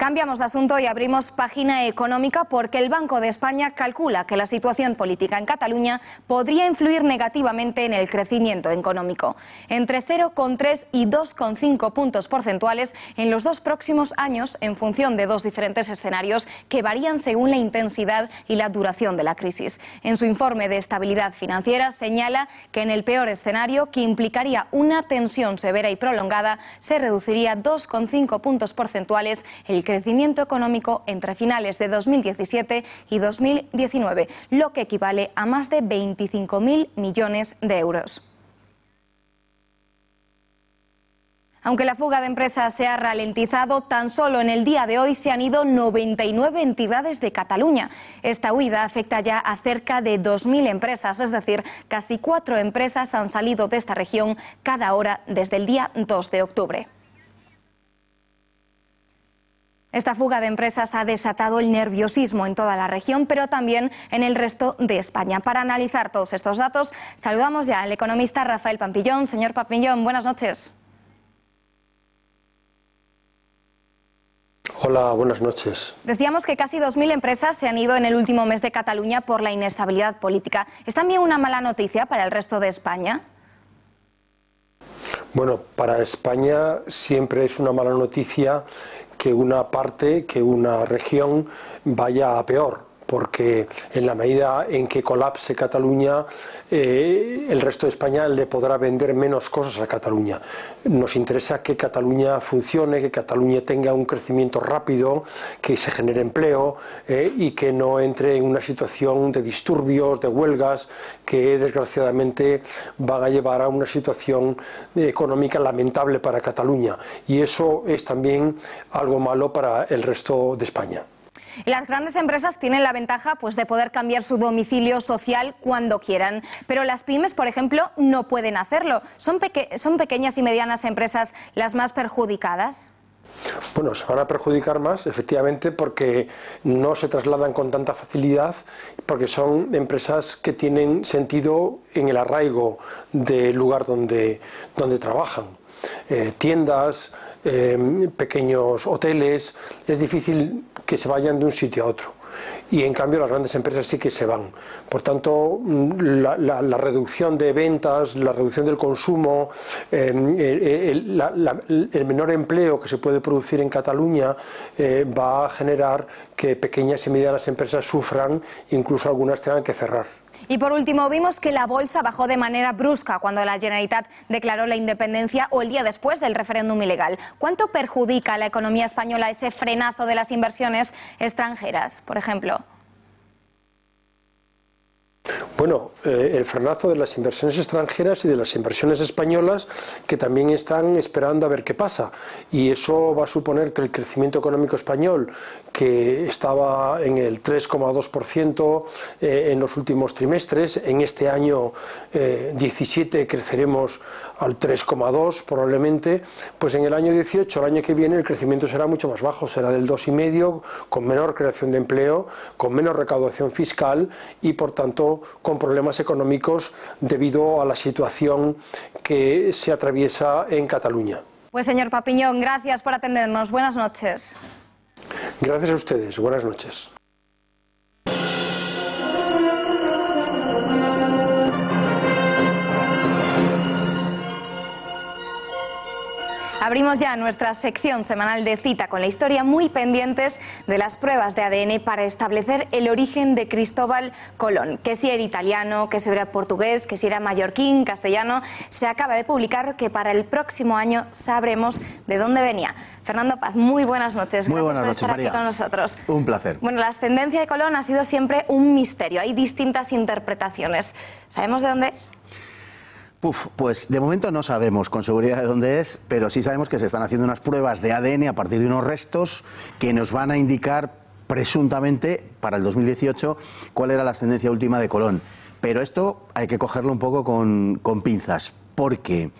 Cambiamos de asunto y abrimos página económica porque el Banco de España calcula que la situación política en Cataluña podría influir negativamente en el crecimiento económico, entre 0,3 y 2,5 puntos porcentuales en los dos próximos años en función de dos diferentes escenarios que varían según la intensidad y la duración de la crisis. En su informe de estabilidad financiera señala que en el peor escenario, que implicaría una tensión severa y prolongada, se reduciría 2,5 puntos porcentuales el crecimiento económico entre finales de 2017 y 2019, lo que equivale a más de 25.000 millones de euros. Aunque la fuga de empresas se ha ralentizado, tan solo en el día de hoy se han ido 99 entidades de Cataluña. Esta huida afecta ya a cerca de 2.000 empresas, es decir, casi cuatro empresas han salido de esta región cada hora desde el día 2 de octubre. Esta fuga de empresas ha desatado el nerviosismo en toda la región, pero también en el resto de España. Para analizar todos estos datos, saludamos ya al economista Rafael Pampillón. Señor Pampillón, buenas noches. Hola, buenas noches. Decíamos que casi 2.000 empresas se han ido en el último mes de Cataluña por la inestabilidad política. ¿Es también una mala noticia para el resto de España? Bueno, para España siempre es una mala noticia que una parte, que una región vaya a peor porque en la medida en que colapse Cataluña, eh, el resto de España le podrá vender menos cosas a Cataluña. Nos interesa que Cataluña funcione, que Cataluña tenga un crecimiento rápido, que se genere empleo eh, y que no entre en una situación de disturbios, de huelgas, que desgraciadamente van a llevar a una situación económica lamentable para Cataluña. Y eso es también algo malo para el resto de España. Las grandes empresas tienen la ventaja pues, de poder cambiar su domicilio social cuando quieran, pero las pymes, por ejemplo, no pueden hacerlo. ¿Son, son pequeñas y medianas empresas las más perjudicadas? Bueno, se van a perjudicar más, efectivamente, porque no se trasladan con tanta facilidad, porque son empresas que tienen sentido en el arraigo del lugar donde, donde trabajan. Eh, tiendas, eh, pequeños hoteles, es difícil que se vayan de un sitio a otro. Y en cambio las grandes empresas sí que se van. Por tanto, mm, la, reducción de ventas, la reducción del consumo, em, el, menor empleo que se puede producir en Cataluña eh, va a generar que pequeñas y medianas empresas sufran, incluso algunas tengan que cerrar. Y por último, vimos que la bolsa bajó de manera brusca cuando la Generalitat declaró la independencia o el día después del referéndum ilegal. ¿Cuánto perjudica a la economía española ese frenazo de las inversiones extranjeras, por ejemplo? Bueno, eh, el frenazo de las inversiones extranjeras y de las inversiones españolas que también están esperando a ver qué pasa. Y eso va a suponer que el crecimiento económico español, que estaba en el 3,2% eh, en los últimos trimestres, en este año 17 eh, creceremos al 3,2 probablemente, pues en el año 18, el año que viene, el crecimiento será mucho más bajo, será del 2,5, con menor creación de empleo, con menos recaudación fiscal y por tanto con problemas económicos debido a la situación que se atraviesa en Cataluña. Pues señor Papiñón, gracias por atendernos. Buenas noches. Gracias a ustedes. Buenas noches. Abrimos ya nuestra sección semanal de cita con la historia muy pendientes de las pruebas de ADN para establecer el origen de Cristóbal Colón. Que si era italiano, que si era portugués, que si era mallorquín, castellano. Se acaba de publicar que para el próximo año sabremos de dónde venía. Fernando Paz, muy buenas noches. Muy buenas Gracias por estar aquí con nosotros. Un placer. Bueno, la ascendencia de Colón ha sido siempre un misterio. Hay distintas interpretaciones. ¿Sabemos de dónde es? Pues de momento no sabemos con seguridad de dónde es, pero sí sabemos que se están haciendo unas pruebas de ADN a partir de unos restos que nos van a indicar presuntamente para el 2018 cuál era la ascendencia última de Colón. Pero esto hay que cogerlo un poco con, pinzas, porque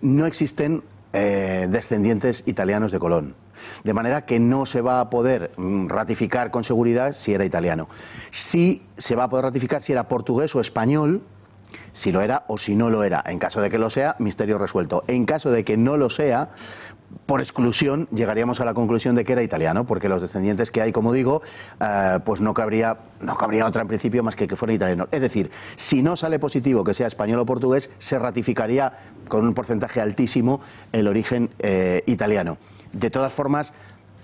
no existen eh, descendientes italianos de Colón. De manera que no se va a poder mm, ratificar con seguridad si era italiano. Sí se va a poder ratificar si era portugués o español, si lo era o si no lo era. En caso de que lo sea, misterio resuelto. En caso de que no lo sea, por exclusión llegaríamos a la conclusión de que era italiano, porque los descendientes que hay, como digo, eh, pues no cabría, no cabría otra en principio más que que fuera italiano. Es decir, si no sale positivo que sea español o portugués, se ratificaría con un porcentaje altísimo el origen eh, italiano. De todas formas,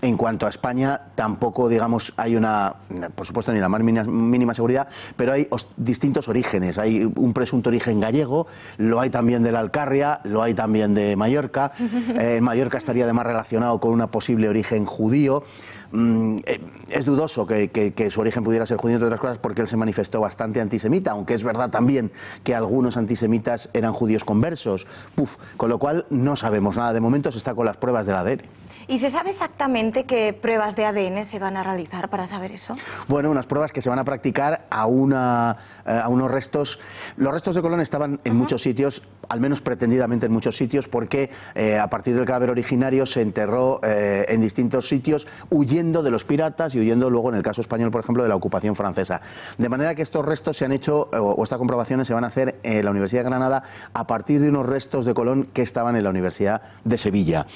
en cuanto a España, tampoco, digamos, hay una, por supuesto, ni la más mínima seguridad, pero hay distintos orígenes. Hay un presunto origen gallego, lo hay también de la Alcarria, lo hay también de Mallorca. Eh, Mallorca estaría además relacionado con un posible origen judío. Mm, eh, es dudoso que, su origen pudiera ser judío, entre otras cosas, porque él se manifestó bastante antisemita, aunque es verdad también que algunos antisemitas eran judíos conversos. Puf, con lo cual no sabemos nada. De momento se está con las pruebas del ADN. ¿Y se sabe exactamente qué pruebas de ADN se van a realizar para saber eso? Bueno, unas pruebas que se van a practicar a, una, eh, a unos restos. Los restos de Colón estaban en muchos sitios, al menos pretendidamente en muchos sitios, porque eh, a partir del cadáver originario se enterró eh, en distintos sitios, huyendo de los piratas y huyendo luego, en el caso español, por ejemplo, de la ocupación francesa. De manera que estos restos se han hecho, o estas comprobaciones se van a hacer en la Universidad de Granada a partir de unos restos de Colón que estaban en la Universidad de Sevilla.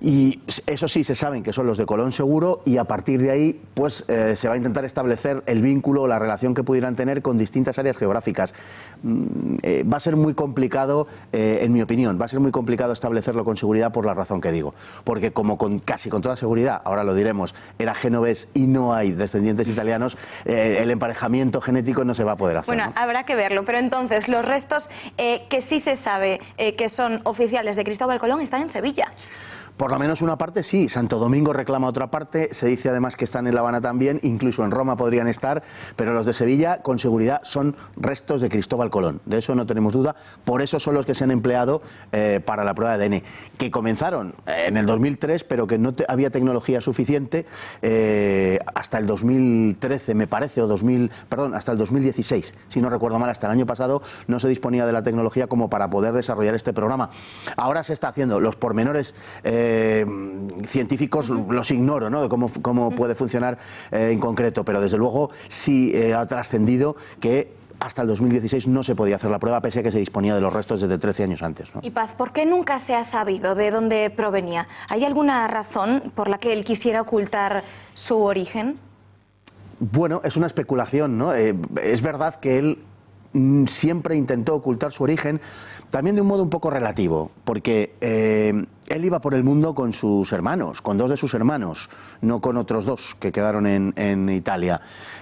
Y eso sí, se saben que son los de Colón Seguro y a partir de ahí pues eh, se va a intentar establecer el vínculo o la relación que pudieran tener con distintas áreas geográficas. Mm, eh, va a ser muy complicado, eh, en mi opinión, va a ser muy complicado establecerlo con seguridad por la razón que digo. Porque como con casi con toda seguridad, ahora lo diremos, era genovés y no hay descendientes italianos, el emparejamiento genético no se va a poder hacer. Bueno, habrá que verlo, pero entonces los restos que sí se sabe que son oficiales de Cristóbal Colón están en Sevilla. Por lo menos una parte sí. Santo Domingo reclama otra parte. Se dice además que están en La Habana también. Incluso en Roma podrían estar. Pero los de Sevilla, con seguridad, son restos de Cristóbal Colón. De eso no tenemos duda. Por eso son los que se han empleado eh, para la prueba de ADN. Que comenzaron eh, en el 2003, pero que no había tecnología suficiente eh, hasta el 2013, me parece, o 2000, perdón, hasta el 2016. Si no recuerdo mal, hasta el año pasado no se disponía de la tecnología como para poder desarrollar este programa. Ahora se está haciendo los pormenores. Científicos los ignoro, ¿no? De cómo, cómo puede funcionar eh, en concreto, pero desde luego sí eh, ha trascendido que hasta el 2016 no se podía hacer la prueba, pese a que se disponía de los restos desde 13 años antes. Y Paz, ¿por qué nunca se ha sabido de dónde provenía? ¿Hay alguna razón por la que él quisiera ocultar su origen? Bueno, es una especulación, ¿no? es verdad que él mm, siempre intentó ocultar su origen, también de un modo un poco relativo, porque él iba por el mundo con sus hermanos, con dos de sus hermanos, no con otros dos que quedaron en, Italia,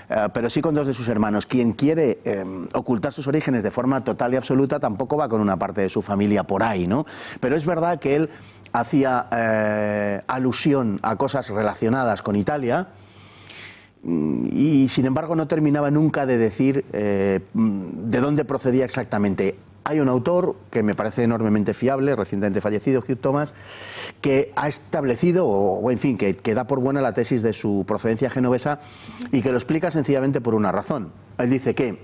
eh, pero sí con dos de sus hermanos. Quien quiere eh, ocultar sus orígenes de forma total y absoluta tampoco va con una parte de su familia por ahí, ¿no? Pero es verdad que él hacía eh, alusión a cosas relacionadas con Italia mm, y sin embargo no terminaba nunca de decir de dónde procedía exactamente. Hay un autor que me parece enormemente fiable, recientemente fallecido, Hugh Thomas, que ha establecido, o, en fin, que, da por buena la tesis de su procedencia genovesa y que lo explica sencillamente por una razón. Él dice que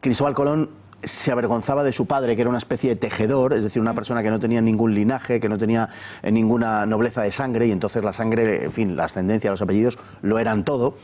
Cristóbal Colón se avergonzaba de su padre, que era una especie de tejedor, es decir, una persona que no tenía ningún linaje, que no tenía eh, ninguna nobleza de sangre, y entonces la sangre, en fin, la ascendencia, los apellidos, lo eran todo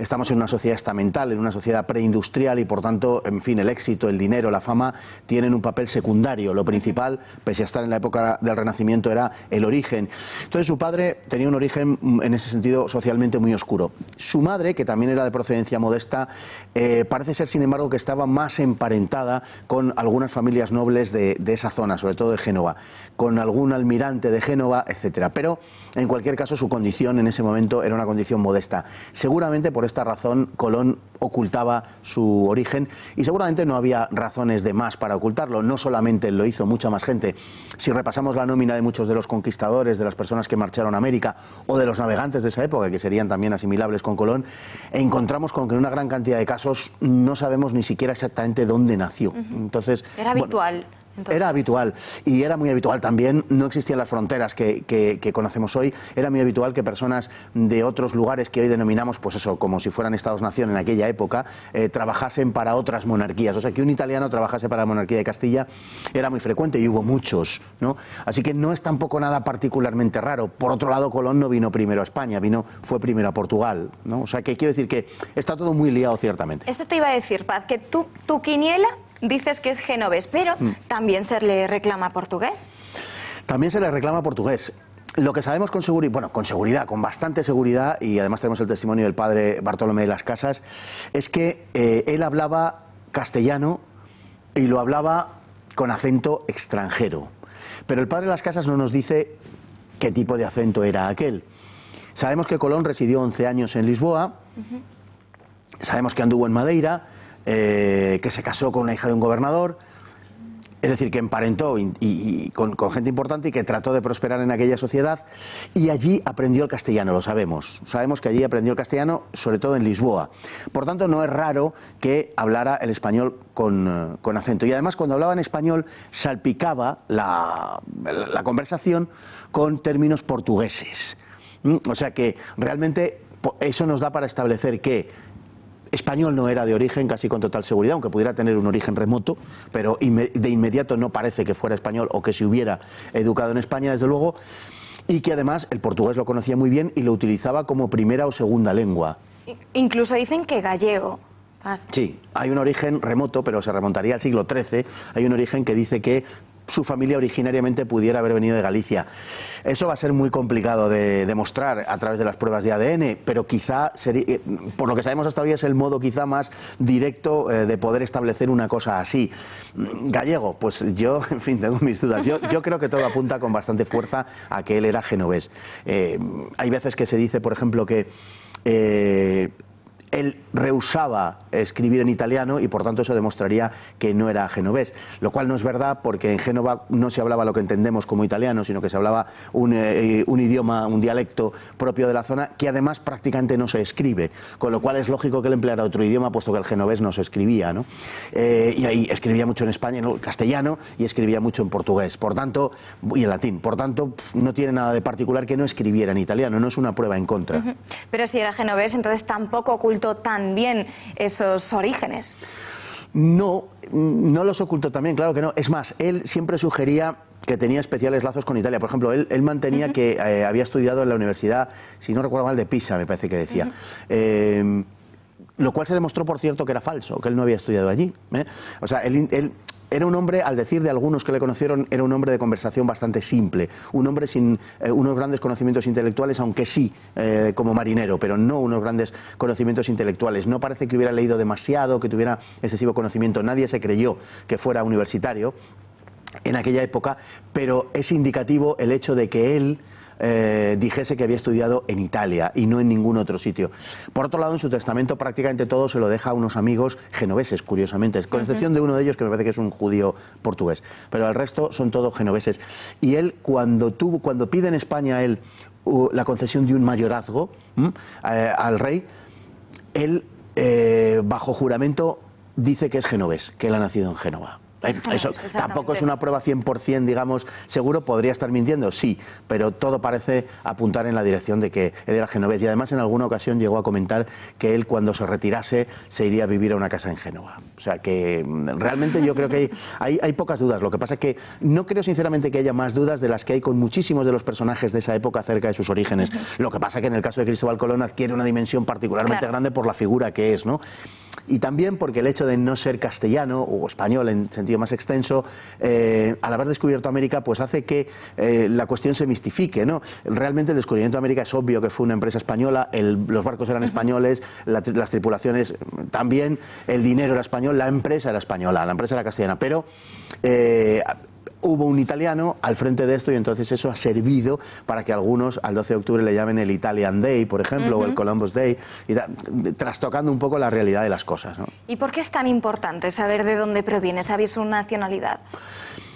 estamos en una sociedad estamental, en una sociedad preindustrial y por tanto, en fin, el éxito, el dinero, la fama tienen un papel secundario. Lo principal, pese a estar en la época del Renacimiento, era el origen. Entonces su padre tenía un origen mm, en ese sentido socialmente muy oscuro. Su madre, que también era de procedencia modesta, eh, parece ser, sin embargo, que estaba más emparentada con algunas familias nobles de, de esa zona, sobre todo de Génova, con algún almirante de Génova, etcétera. Pero, en cualquier caso, su condición en ese momento era una condición modesta. Seguramente por esta razón Colón ocultaba su origen y seguramente no había razones de más para ocultarlo. No solamente lo hizo mucha más gente. Si repasamos la nómina de muchos de los conquistadores, de las personas que marcharon a América o de los navegantes de esa época, que serían también asimilables con Colón, encontramos con que en una gran cantidad de casos no sabemos ni siquiera exactamente dónde nació. Entonces, era habitual. Era habitual y era muy habitual también, no existían las fronteras que, conocemos hoy, era muy habitual que personas de otros lugares que hoy denominamos, pues eso, como si fueran Estados-nación en aquella época, eh, trabajasen para otras monarquías. O sea, que un italiano trabajase para la monarquía de Castilla era muy frecuente y hubo muchos, ¿no? Así que no es tampoco nada particularmente raro. Por otro lado, Colón no vino primero a España, vino, fue primero a Portugal, ¿no? O sea, que quiero decir que está todo muy liado ciertamente. Eso te iba a decir, Paz, que tú, tu quiniela dices que es genovés, pero mm. también se le reclama portugués. También se le reclama portugués. Lo que sabemos con seguridad, bueno, con seguridad, con bastante seguridad, y además tenemos el testimonio del padre Bartolomé de las Casas, es que eh, él hablaba castellano y lo hablaba con acento extranjero. Pero el padre de las Casas no nos dice qué tipo de acento era aquel. Sabemos que Colón residió 11 años en Lisboa, sabemos que anduvo en Madeira, eh, que se casó con una hija de un gobernador, es decir, que emparentó y, con, gente importante y que trató de prosperar en aquella sociedad y allí aprendió el castellano, lo sabemos. Sabemos que allí aprendió el castellano, sobre todo en Lisboa. Por tanto, no es raro que hablara el español con, eh, acento. Y además, cuando hablaba en español, salpicaba la, la conversación con términos portugueses. ¿Mm? O sea que realmente eso nos da para establecer que español no era de origen casi con total seguridad, aunque pudiera tener un origen remoto, pero de inmediato no parece que fuera español o que se hubiera educado en España, desde luego, y que además el portugués lo conocía muy bien y lo utilizaba como primera o segunda lengua. Incluso dicen que gallego. Sí, hay un origen remoto, pero se remontaría al siglo XIII. Hay un origen que dice que su familia originariamente pudiera haber venido de Galicia. Eso va a ser muy complicado de demostrar a través de las pruebas de ADN, pero quizá, sería, eh, por lo que sabemos hasta hoy, es el modo quizá más directo eh, de poder establecer una cosa así. Mm, Gallego, pues yo, en fin, tengo mis dudas. Yo, creo que todo apunta con bastante fuerza a que él era genovés. Eh, hay veces que se dice, por ejemplo, que él rehusaba escribir en italiano y por tanto eso demostraría que no era genovés, lo cual no es verdad porque en Génova no se hablaba lo que entendemos como italiano, sino que se hablaba un, eh, idioma, un dialecto propio de la zona que además prácticamente no se escribe, con lo cual es lógico que él empleara otro idioma puesto que el genovés no se escribía, ¿no? Eh, y ahí escribía mucho en español, en castellano y escribía mucho en portugués, por tanto, y en latín, por tanto no tiene nada de particular que no escribiera en italiano, no es una prueba en contra. Pero si era genovés, entonces tampoco ocultó tan bien esos orígenes. No, no los ocultó también, claro que no. Es más, él siempre sugería que tenía especiales lazos con Italia. Por ejemplo, él, él mantenía que eh, había estudiado en la universidad, si no recuerdo mal, de Pisa, me parece que decía. Eh, lo cual se demostró, por cierto, que era falso, que él no había estudiado allí. ¿eh? O sea, él, él era un hombre, al decir de algunos que le conocieron, era un hombre de conversación bastante simple, un hombre sin eh, unos grandes conocimientos intelectuales, aunque sí eh, como marinero, pero no unos grandes conocimientos intelectuales. No parece que hubiera leído demasiado, que tuviera excesivo conocimiento. Nadie se creyó que fuera universitario en aquella época, pero es indicativo el hecho de que él eh, dijese que había estudiado en Italia y no en ningún otro sitio. Por otro lado, en su testamento prácticamente todo se lo deja a unos amigos genoveses, curiosamente, con excepción de uno de ellos que me parece que es un judío portugués, pero el resto son todos genoveses. Y él, cuando, tuvo, cuando pide en España a él uh, la concesión de un mayorazgo. Eh, al rey, él, eh, bajo juramento, dice que es genovés, que él ha nacido en Génova. Eso tampoco es una prueba 100%, digamos, seguro, podría estar mintiendo, sí, pero todo parece apuntar en la dirección de que él era genovés y además en alguna ocasión llegó a comentar que él cuando se retirase se iría a vivir a una casa en Génova. O sea que mm, realmente yo creo que hay, hay, hay pocas dudas, lo que pasa es que no creo sinceramente que haya más dudas de las que hay con muchísimos de los personajes de esa época acerca de sus orígenes. Lo que pasa es que en el caso de Cristóbal Colón adquiere una dimensión particularmente Claro. grande por la figura que es, ¿no? Y también porque el hecho de no ser castellano o español en sentido más extenso, eh, al haber descubierto América, pues hace que eh, la cuestión se mistifique, ¿no? Realmente el descubrimiento de América es obvio que fue una empresa española, el- los barcos eran españoles, la las tripulaciones también, el dinero era español, la empresa era española, la empresa era castellana, pero eh, hubo un italiano al frente de esto y entonces eso ha servido para que algunos al 12 de octubre le llamen el Italian Day, por ejemplo, o el. Columbus Day, y da- trastocando un poco la realidad de las cosas. ¿no? ¿Y por qué es tan importante saber de dónde proviene, saber su nacionalidad?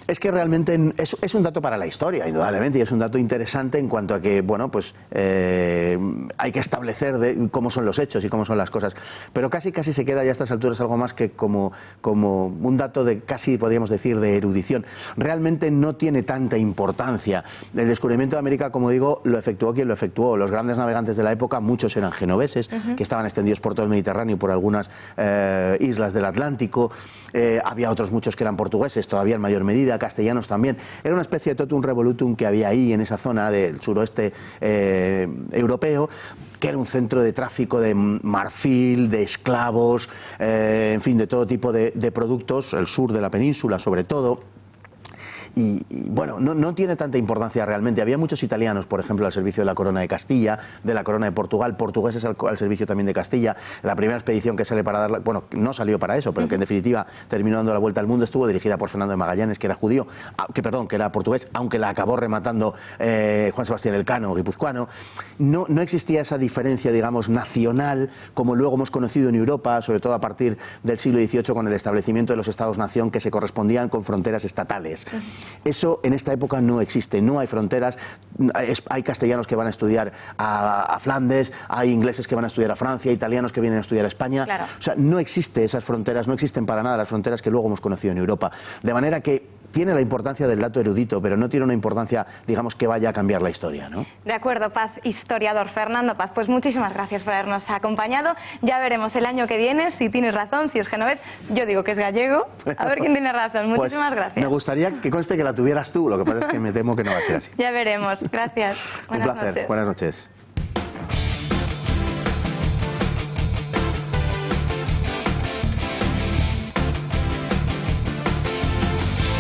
Es que realmente en- es, es un dato para la historia, indudablemente, y es un dato interesante en cuanto a que, bueno, pues eh, hay que establecer de cómo son los hechos y cómo son las cosas. Pero casi, casi se queda ya a estas alturas algo más que como, como un dato de casi, podríamos decir, de erudición. Realmente no tiene tanta importancia. El descubrimiento de América, como digo, lo efectuó quien lo efectuó. Los grandes navegantes de la época, muchos eran genoveses, que estaban extendidos por todo el Mediterráneo y por algunas eh, islas del Atlántico. Eh, había otros muchos que eran portugueses, todavía en mayor medida, castellanos también. Era una especie de totum revolutum que había ahí en esa zona del suroeste eh, europeo que era un centro de tráfico de marfil, de esclavos, eh, en fin, de todo tipo de, de productos, el sur de la península sobre todo. Y, y, bueno, no, no tiene tanta importancia realmente. Había muchos italianos, por ejemplo, al servicio de la corona de Castilla, de la corona de Portugal, portugueses al, al servicio también de Castilla. La primera expedición que sale para dar, la- bueno, no salió para eso, pero que en definitiva terminó dando la vuelta al mundo, estuvo dirigida por Fernando de Magallanes, que era judío, que perdón, que era portugués, aunque la acabó rematando eh, Juan Sebastián Elcano, guipuzcoano. No, no existía esa diferencia, digamos, nacional, como luego hemos conocido en Europa, sobre todo a partir del siglo XVIII con el establecimiento de los estados-nación que se correspondían con fronteras estatales. Eso en esta época no existe, no hay fronteras, hay castellanos que van a estudiar a, a Flandes, hay ingleses que van a estudiar a Francia, italianos que vienen a estudiar a España. Claro. O sea, no existe esas fronteras, no existen para nada las fronteras que luego hemos conocido en Europa. De manera que tiene la importancia del dato erudito, pero no tiene una importancia, digamos, que vaya a cambiar la historia, ¿no? De acuerdo, Paz, historiador Fernando Paz. Pues muchísimas gracias por habernos acompañado. Ya veremos el año que viene si tienes razón, si es genovés. Yo digo que es gallego. A ver quién tiene razón. Pues, Muchísimas gracias. Me gustaría que conste que la tuvieras tú, lo que pasa es que me temo que no va a ser así. Ya veremos. Gracias. Un Buenas placer. noches. Buenas noches.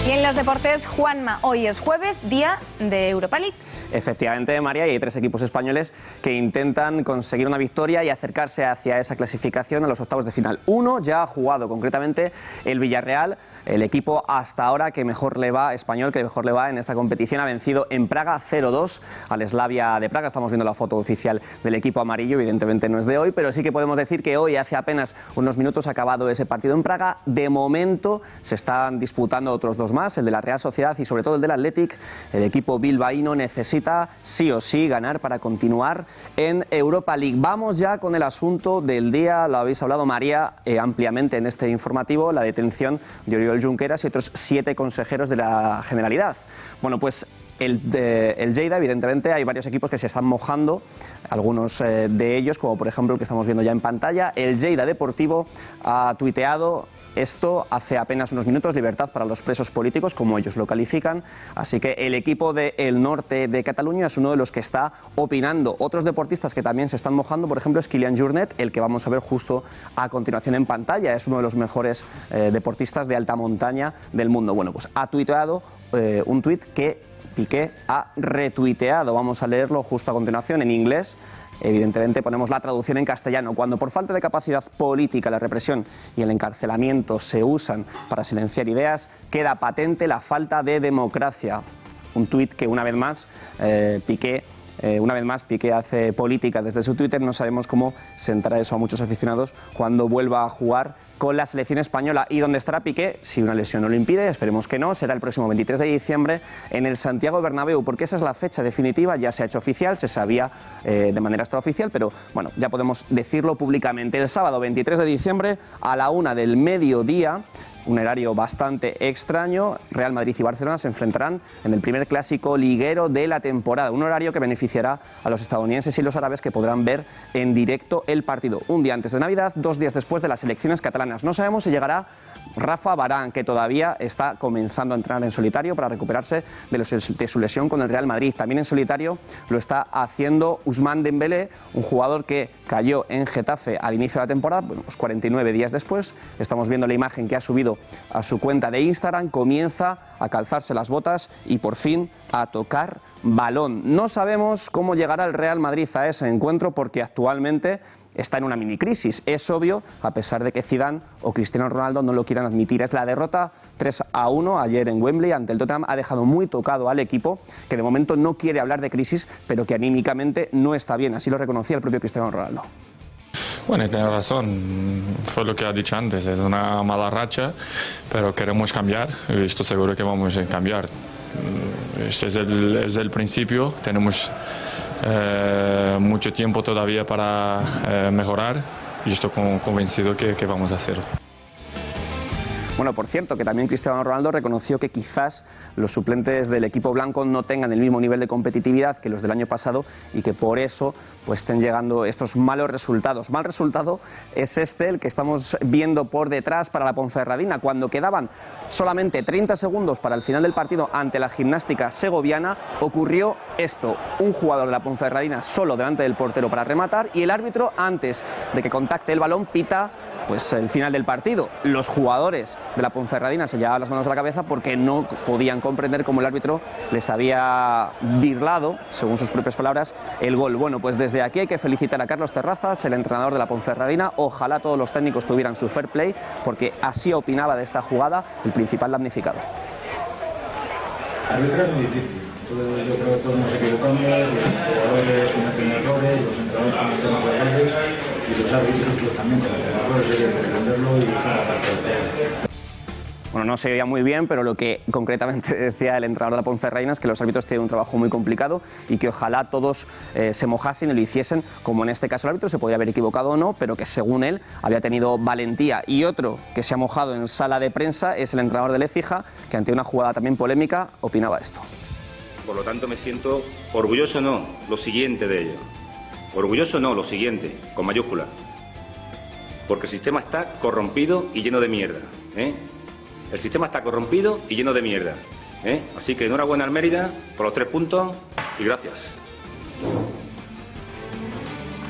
Y en los deportes, Juanma, hoy es jueves, día de Europa League. Efectivamente, María, y hay tres equipos españoles que intentan conseguir una victoria y acercarse hacia esa clasificación a los octavos de final. Uno ya ha jugado, concretamente el Villarreal, el equipo hasta ahora que mejor le va, español, que mejor le va en esta competición, ha vencido en Praga 0-2 al Slavia de Praga. Estamos viendo la foto oficial del equipo amarillo, evidentemente no es de hoy, pero sí que podemos decir que hoy, hace apenas unos minutos, ha acabado ese partido en Praga. De momento se están disputando otros dos más, el de la Real Sociedad y sobre todo el del Athletic. El equipo bilbaíno necesita sí o sí ganar para continuar en Europa League. Vamos ya con el asunto del día, lo habéis hablado María eh, ampliamente en este informativo, la detención de Oriol Junqueras y otros siete consejeros de la Generalidad. Bueno, pues el, de, el Lleida, evidentemente, hay varios equipos que se están mojando, algunos eh, de ellos, como por ejemplo el que estamos viendo ya en pantalla. El Lleida Deportivo ha tuiteado esto hace apenas unos minutos, libertad para los presos políticos, como ellos lo califican. Así que el equipo del norte de Cataluña es uno de los que está opinando. Otros deportistas que también se están mojando, por ejemplo, es Kilian Jornet, el que vamos a ver justo a continuación en pantalla. Es uno de los mejores eh, deportistas de alta montaña del mundo. Bueno, pues ha tuiteado eh, un tuit que Piqué ha retuiteado. Vamos a leerlo justo a continuación en inglés. Evidentemente ponemos la traducción en castellano. Cuando por falta de capacidad política la represión y el encarcelamiento se usan para silenciar ideas, queda patente la falta de democracia. Un tuit que una vez más eh, Piqué eh, una vez más, Piqué hace política desde su Twitter. No sabemos cómo sentará eso a muchos aficionados cuando vuelva a jugar con la selección española. ¿Y dónde estará Piqué? Si una lesión no lo impide, esperemos que no, será el próximo 23 de diciembre en el Santiago Bernabéu, porque esa es la fecha definitiva, ya se ha hecho oficial, se sabía eh, de manera extraoficial, pero bueno, ya podemos decirlo públicamente. El sábado 23 de diciembre a la una del mediodía un horario bastante extraño. Real Madrid y Barcelona se enfrentarán en el primer clásico liguero de la temporada. Un horario que beneficiará a los estadounidenses y los árabes que podrán ver en directo el partido. Un día antes de Navidad, dos días después de las elecciones catalanas. No sabemos si llegará Rafa Barán, que todavía está comenzando a entrenar en solitario para recuperarse de, su lesión con el Real Madrid. También en solitario lo está haciendo Usman Dembélé, un jugador que cayó en Getafe al inicio de la temporada, bueno, pues 49 días después. Estamos viendo la imagen que ha subido a su cuenta de Instagram, comienza a calzarse las botas y por fin a tocar balón. No sabemos cómo llegará el Real Madrid a ese encuentro porque actualmente está en una mini crisis. Es obvio, a pesar de que Zidane o Cristiano Ronaldo no lo quieran admitir. Es la derrota 3 a 1 ayer en Wembley ante el Tottenham. Ha dejado muy tocado al equipo, que de momento no quiere hablar de crisis, pero que anímicamente no está bien. Así lo reconocía el propio Cristiano Ronaldo. Bueno, tiene razón, fue lo que ha dicho antes, es una mala racha, pero queremos cambiar y estoy seguro que vamos a cambiar. Este es el, es el principio, tenemos eh, mucho tiempo todavía para eh, mejorar y estoy convencido que, que vamos a hacerlo. Bueno, por cierto, que también Cristiano Ronaldo reconoció que quizás los suplentes del equipo blanco no tengan el mismo nivel de competitividad que los del año pasado y que por eso pues estén llegando estos malos resultados. Mal resultado es este, el que estamos viendo por detrás para la Ponferradina, cuando quedaban solamente 30 segundos para el final del partido ante la gimnástica segoviana, ocurrió esto, un jugador de la Ponferradina solo delante del portero para rematar y el árbitro antes de que contacte el balón pita pues el final del partido. Los jugadores de la Ponferradina se llevaban las manos a la cabeza porque no podían comprender cómo el árbitro les había birlado, según sus propias palabras, el gol. Bueno, pues desde aquí hay que felicitar a Carlos Terrazas, el entrenador de la Ponferradina. Ojalá todos los técnicos tuvieran su fair play, porque así opinaba de esta jugada el principal damnificado. Muy difícil. Yo creo que todos nos equivocamos, los jugadores cometen errores, los entrenadores cometemos errores y los árbitros pues, también cometen errores, hay y forma parte del bueno, no se veía muy bien, pero lo que concretamente decía el entrenador de la Ponferradina es que los árbitros tienen un trabajo muy complicado y que ojalá todos eh, se mojasen y lo hiciesen, como en este caso el árbitro se podía haber equivocado o no, pero que según él había tenido valentía. Y otro que se ha mojado en sala de prensa es el entrenador de Lecija, que ante una jugada también polémica opinaba esto. Por lo tanto, me siento orgulloso, no, lo siguiente de ello. Orgulloso, no, lo siguiente, con mayúscula. Porque el sistema está corrompido y lleno de mierda. ¿eh? El sistema está corrompido y lleno de mierda. ¿eh? Así que enhorabuena al Mérida por los tres puntos y gracias.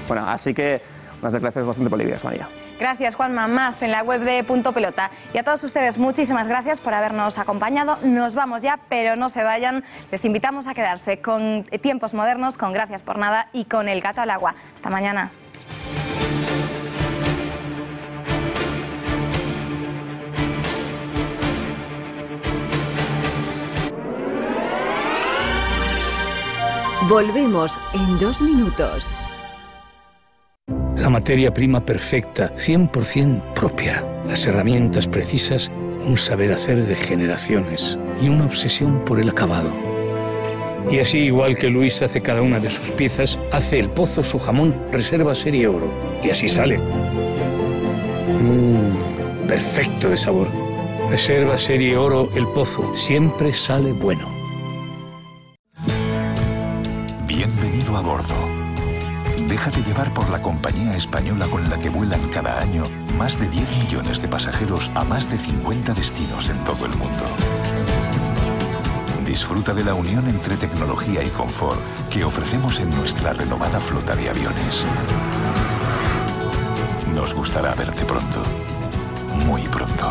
Bueno, así que unas declaraciones bastante polivias, María. Gracias, Juanma. Más en la web de Punto Pelota. Y a todos ustedes, muchísimas gracias por habernos acompañado. Nos vamos ya, pero no se vayan. Les invitamos a quedarse con tiempos modernos, con Gracias por Nada y con El Gato al Agua. Hasta mañana. Volvemos en dos minutos. La materia prima perfecta, 100% propia. Las herramientas precisas, un saber hacer de generaciones y una obsesión por el acabado. Y así, igual que Luis hace cada una de sus piezas, hace el pozo su jamón reserva serie oro. Y así sale. Mmm, perfecto de sabor. Reserva serie oro el pozo. Siempre sale bueno. Bienvenido a bordo. Déjate llevar por la compañía española con la que vuelan cada año más de 10 millones de pasajeros a más de 50 destinos en todo el mundo. Disfruta de la unión entre tecnología y confort que ofrecemos en nuestra renovada flota de aviones. Nos gustará verte pronto, muy pronto.